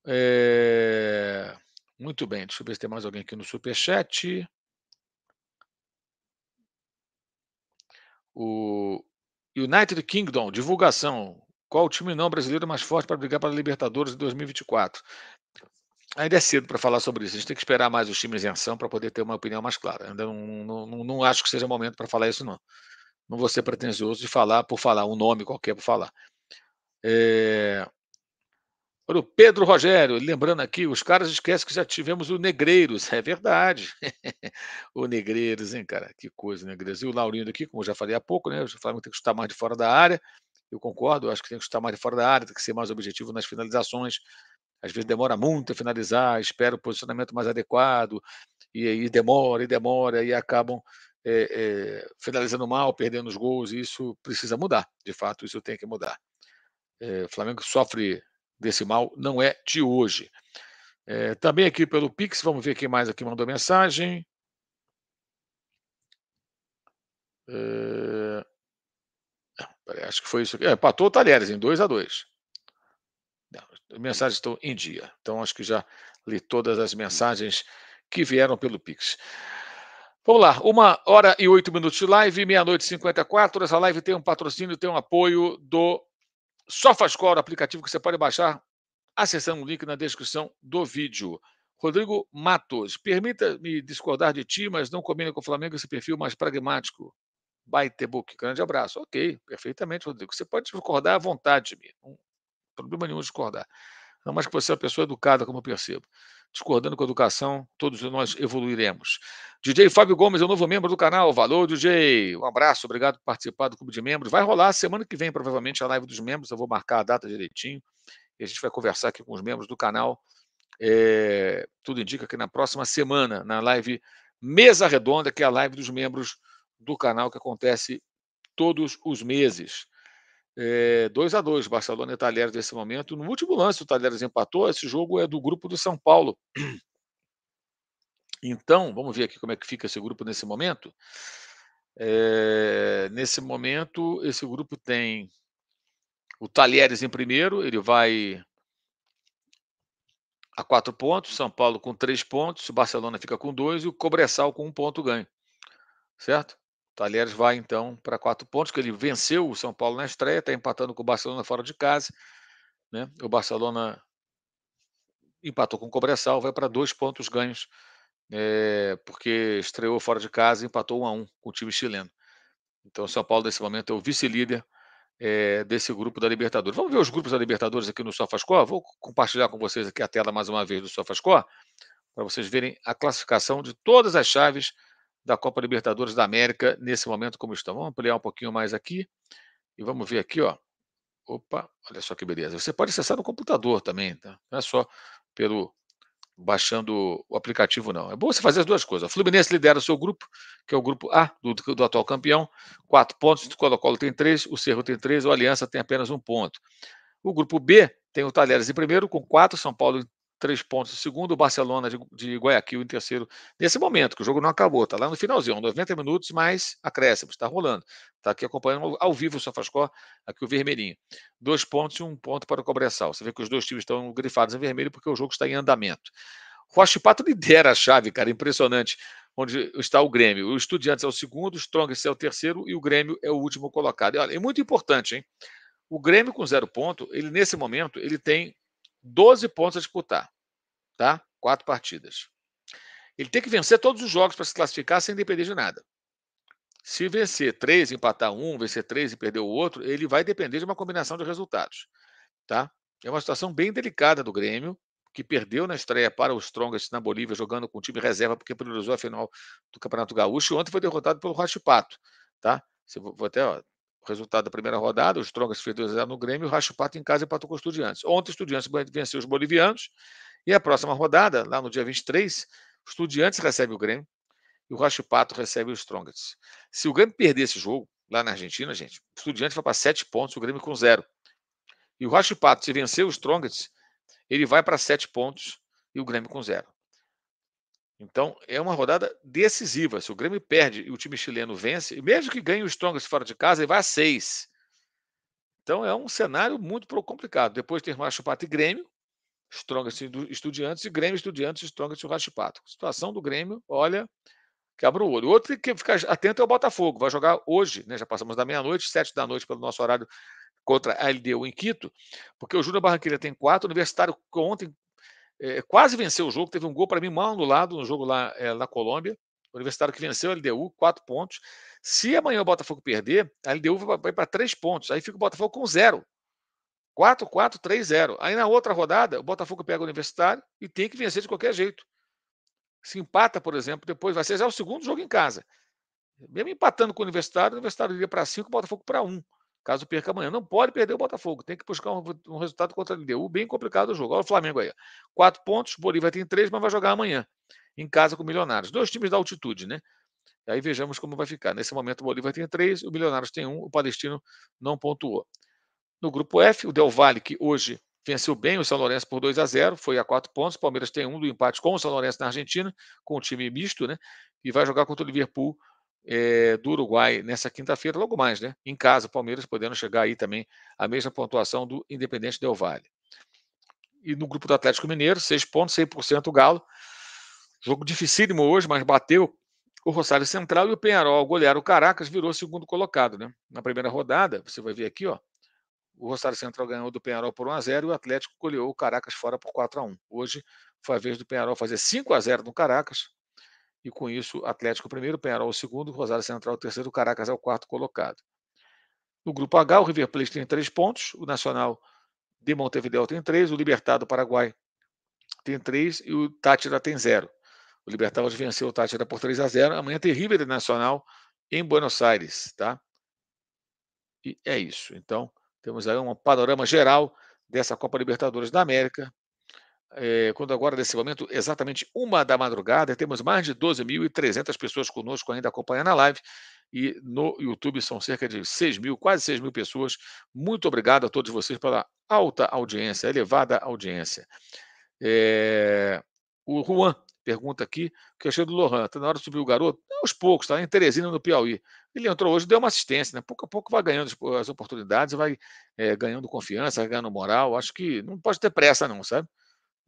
É... Muito bem, deixa eu ver se tem mais alguém aqui no Superchat. O United Kingdom, divulgação. Qual o time não brasileiro mais forte para brigar para a Libertadores em 2024? Ainda é cedo para falar sobre isso. A gente tem que esperar mais os times em ação para poder ter uma opinião mais clara. Ainda não, não, não, acho que seja momento para falar isso, não. Não vou ser pretensioso de falar por falar, um nome qualquer por falar. É... Olha o Pedro Rogério, lembrando aqui, os caras esquecem que já tivemos o Negreiros. É verdade. (laughs) o Negreiros, hein, cara? Que coisa, Negreiros. E o Laurinho aqui, como eu já falei há pouco, né? O Flamengo tem que estar mais de fora da área. Eu concordo, eu acho que tem que estar mais de fora da área, tem que ser mais objetivo nas finalizações. Às vezes demora muito a finalizar, espera o posicionamento mais adequado, e aí demora e demora, e acabam é, é, finalizando mal, perdendo os gols, e isso precisa mudar. De fato, isso tem que mudar. É, o Flamengo sofre desse mal, não é de hoje. também aqui pelo Pix, vamos ver quem mais aqui mandou mensagem. É... Acho que foi isso aqui. É, o Talheres em 2 a 2 As mensagens estão em dia. Então, acho que já li todas as mensagens que vieram pelo Pix. Vamos lá, uma hora e oito minutos de live, meia-noite e 54. Essa live tem um patrocínio, tem um apoio do SofaScore, aplicativo que você pode baixar acessando o link na descrição do vídeo. Rodrigo Matos, permita-me discordar de ti, mas não combina com o Flamengo esse perfil mais pragmático. Baitebook, grande abraço. Ok, perfeitamente, Rodrigo. Você pode discordar à vontade de mim. Não problema nenhum discordar. Não mais que você é uma pessoa educada, como eu percebo. Discordando com a educação, todos nós evoluiremos. DJ Fábio Gomes é o novo membro do canal. Valeu, DJ. Um abraço, obrigado por participar do Clube de Membros. Vai rolar semana que vem, provavelmente, a live dos membros. Eu vou marcar a data direitinho. E a gente vai conversar aqui com os membros do canal. É, tudo indica que na próxima semana, na live Mesa Redonda, que é a live dos membros do canal que acontece todos os meses. 2 é, a 2 Barcelona e Talheres nesse momento. No último lance, o Talheres empatou. Esse jogo é do grupo do São Paulo. (clears throat) Então, vamos ver aqui como é que fica esse grupo nesse momento. É, nesse momento, esse grupo tem o Talheres em primeiro, ele vai a quatro pontos, São Paulo com três pontos, o Barcelona fica com dois e o Cobressal com um ponto ganho. Certo? Talheres vai então para quatro pontos, que ele venceu o São Paulo na estreia, está empatando com o Barcelona fora de casa. Né? O Barcelona empatou com o Cobressal, vai para dois pontos ganhos, é, porque estreou fora de casa e empatou um a um com o time chileno. Então, o São Paulo, nesse momento, é o vice-líder é, desse grupo da Libertadores. Vamos ver os grupos da Libertadores aqui no SofaScore? Vou compartilhar com vocês aqui a tela mais uma vez do SofaScore, para vocês verem a classificação de todas as chaves da Copa Libertadores da América nesse momento como estão. Vamos ampliar um pouquinho mais aqui e vamos ver aqui, ó. Opa, olha só que beleza. Você pode acessar no computador também, tá? Não é só pelo baixando o aplicativo, não. É bom você fazer as duas coisas. O Fluminense lidera o seu grupo, que é o grupo A do, do atual campeão, quatro pontos. O Colo-Colo tem três, o Cerro tem três, o Aliança tem apenas um ponto. O grupo B tem o Talheres em primeiro, com quatro, São Paulo três pontos em segundo, o Barcelona de, de Guayaquil em terceiro, nesse momento, que o jogo não acabou, está lá no finalzinho, 90 minutos mais acréscimos, está rolando. Está aqui acompanhando ao vivo o Sofascor, aqui o vermelhinho. Dois pontos e um ponto para o Cobressal. Você vê que os dois times estão grifados em vermelho porque o jogo está em andamento. O Rochipato lidera a chave, cara, impressionante, onde está o Grêmio. O Estudiantes é o segundo, o Strongest é o terceiro e o Grêmio é o último colocado. E, olha, é muito importante, hein? O Grêmio com zero ponto, ele nesse momento, ele tem 12 pontos a disputar, tá? Quatro partidas. Ele tem que vencer todos os jogos para se classificar sem depender de nada. Se vencer três, empatar um, vencer três e perder o outro, ele vai depender de uma combinação de resultados, tá? É uma situação bem delicada do Grêmio, que perdeu na estreia para o Strongest na Bolívia, jogando com o time reserva, porque priorizou a final do Campeonato Gaúcho, e ontem foi derrotado pelo Rachipato, tá? Vou até ó, resultado da primeira rodada, o Strongest fez 2 no Grêmio, o Rachupato em casa empatou com o Estudiantes. Ontem o Estudiantes venceu os bolivianos, e a próxima rodada, lá no dia 23, o Estudiantes recebe o Grêmio e o Rachupato recebe o Strongest. Se o Grêmio perder esse jogo, lá na Argentina, gente, o Estudiantes vai para 7 pontos, o Grêmio com zero. E o Rachupato, se vencer o Strongest, ele vai para 7 pontos e o Grêmio com zero. Então, é uma rodada decisiva. Se o Grêmio perde e o time chileno vence, mesmo que ganhe o Strongest fora de casa, ele vai a seis. Então, é um cenário muito complicado. Depois tem Rachapato e Grêmio, Strongest Estudiantes, e Grêmio Estudiantes, Strongest e Rachapato. Situação do Grêmio, olha, quebra o olho. Outro que ficar atento é o Botafogo. Vai jogar hoje, né? já passamos da meia-noite, sete da noite pelo nosso horário, contra a LDU em Quito, porque o Júnior Barranquilla tem quatro, o Universitário ontem é, quase venceu o jogo, teve um gol para mim mal anulado no jogo lá é, na Colômbia. O Universitário que venceu a LDU, quatro pontos. Se amanhã o Botafogo perder, a LDU vai para três pontos. Aí fica o Botafogo com zero. 4, 4, 3, 0. Aí na outra rodada, o Botafogo pega o Universitário e tem que vencer de qualquer jeito. Se empata, por exemplo, depois vai ser já o segundo jogo em casa. Mesmo empatando com o Universitário, o Universitário iria para 5, o Botafogo para 1. Um caso perca amanhã. Não pode perder o Botafogo, tem que buscar um, um resultado contra a LDU, bem complicado o jogo. Olha o Flamengo aí. Quatro pontos, Bolívar tem três, mas vai jogar amanhã, em casa com o Milionários. Dois times da altitude, né? Aí vejamos como vai ficar. Nesse momento, o Bolívar tem três, o Milionários tem um, o Palestino não pontuou. No grupo F, o Del Valle, que hoje venceu bem o São Lourenço por 2 a 0 foi a quatro pontos. O Palmeiras tem um do empate com o São Lourenço na Argentina, com o time misto, né? E vai jogar contra o Liverpool é, do Uruguai nessa quinta-feira, logo mais, né? Em casa, o Palmeiras podendo chegar aí também a mesma pontuação do Independente Del Vale. E no grupo do Atlético Mineiro, 6 pontos, 100% o Galo. Jogo dificílimo hoje, mas bateu o Rosário Central e o Penharol golearam o Caracas, virou segundo colocado, né? Na primeira rodada, você vai ver aqui, ó. O Rosário Central ganhou do Penharol por 1 a 0 e o Atlético goleou o Caracas fora por 4 a 1. Hoje foi a vez do Penharol fazer 5 a 0 no Caracas, e com isso Atlético o primeiro, Penharol o segundo, Rosário Central o terceiro, Caracas é o quarto colocado. No grupo H, o River Plate tem três pontos, o Nacional de Montevideo tem três, o Libertado do Paraguai tem três e o Tátira tem zero. O Libertado venceu o Tátira por 3 a 0. Amanhã tem River Nacional em Buenos Aires, tá? E é isso. Então, temos aí um panorama geral dessa Copa Libertadores da América é, quando agora, nesse momento, exatamente uma da madrugada, temos mais de 12.300 pessoas conosco ainda acompanhando a live. E no YouTube são cerca de 6 mil, quase 6 mil pessoas. Muito obrigado a todos vocês pela alta audiência, elevada audiência. É, o Juan pergunta aqui o que achei do Lohan. Está na hora de subir o garoto? Aos poucos, está em Teresina, no Piauí. Ele entrou hoje, deu uma assistência, né? Pouco a pouco vai ganhando as oportunidades, vai é, ganhando confiança, vai ganhando moral. Acho que não pode ter pressa, não, sabe?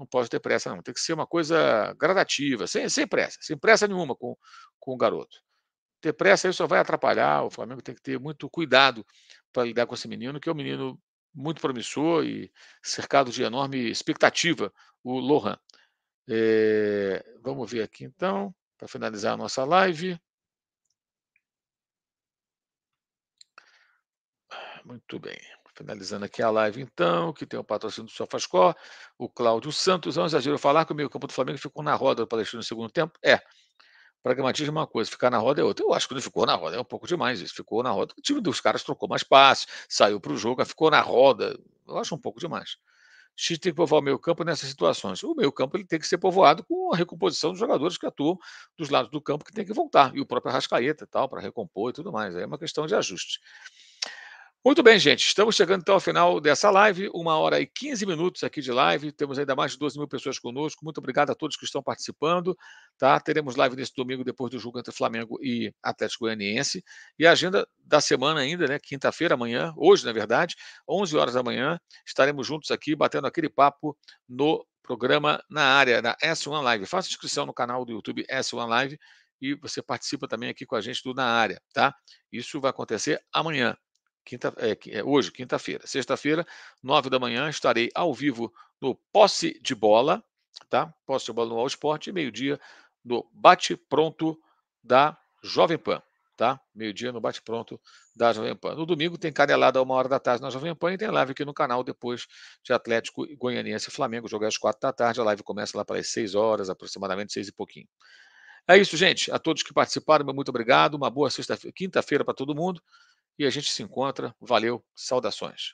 Não pode ter pressa, não. Tem que ser uma coisa gradativa, sem, sem pressa, sem pressa nenhuma com, com o garoto. ter pressa aí só vai atrapalhar. O Flamengo tem que ter muito cuidado para lidar com esse menino, que é um menino muito promissor e cercado de enorme expectativa, o Lohan. É, vamos ver aqui então, para finalizar a nossa live. Muito bem. Finalizando aqui a live, então, que tem o patrocínio do Sofascor, o Cláudio Santos. Não exagero falar que o meio campo do Flamengo ficou na roda do Palestina no segundo tempo. É, pragmatismo é uma coisa, ficar na roda é outra. Eu acho que ele ficou na roda, é um pouco demais isso. Ficou na roda. O time dos caras trocou mais passes, saiu para o jogo, ficou na roda. Eu acho um pouco demais. X tem que povoar o meio campo nessas situações. O meio campo ele tem que ser povoado com a recomposição dos jogadores que atuam dos lados do campo que tem que voltar. E o próprio Arrascaeta e tal, para recompor e tudo mais. É uma questão de ajuste. Muito bem, gente. Estamos chegando então ao final dessa live. Uma hora e 15 minutos aqui de live. Temos ainda mais de 12 mil pessoas conosco. Muito obrigado a todos que estão participando. Tá? Teremos live nesse domingo, depois do jogo entre Flamengo e Atlético Goianiense. E a agenda da semana ainda, né? Quinta-feira, amanhã, hoje, na verdade, 11 horas da manhã, estaremos juntos aqui, batendo aquele papo no programa na área da S1 Live. Faça inscrição no canal do YouTube S1 Live e você participa também aqui com a gente do Na Área, tá? Isso vai acontecer amanhã, quinta, é, é, hoje, quinta-feira. Sexta-feira, nove da manhã, estarei ao vivo no Posse de Bola, tá? Posse de Bola no All Sport, e meio-dia no Bate Pronto da Jovem Pan, tá? Meio-dia no Bate Pronto da Jovem Pan. No domingo tem canelada uma hora da tarde na Jovem Pan e tem live aqui no canal depois de Atlético Goianiense e Flamengo, jogar às quatro da tarde. A live começa lá para as seis horas, aproximadamente seis e pouquinho. É isso, gente. A todos que participaram, muito obrigado. Uma boa sexta quinta-feira para todo mundo e a gente se encontra. Valeu, saudações.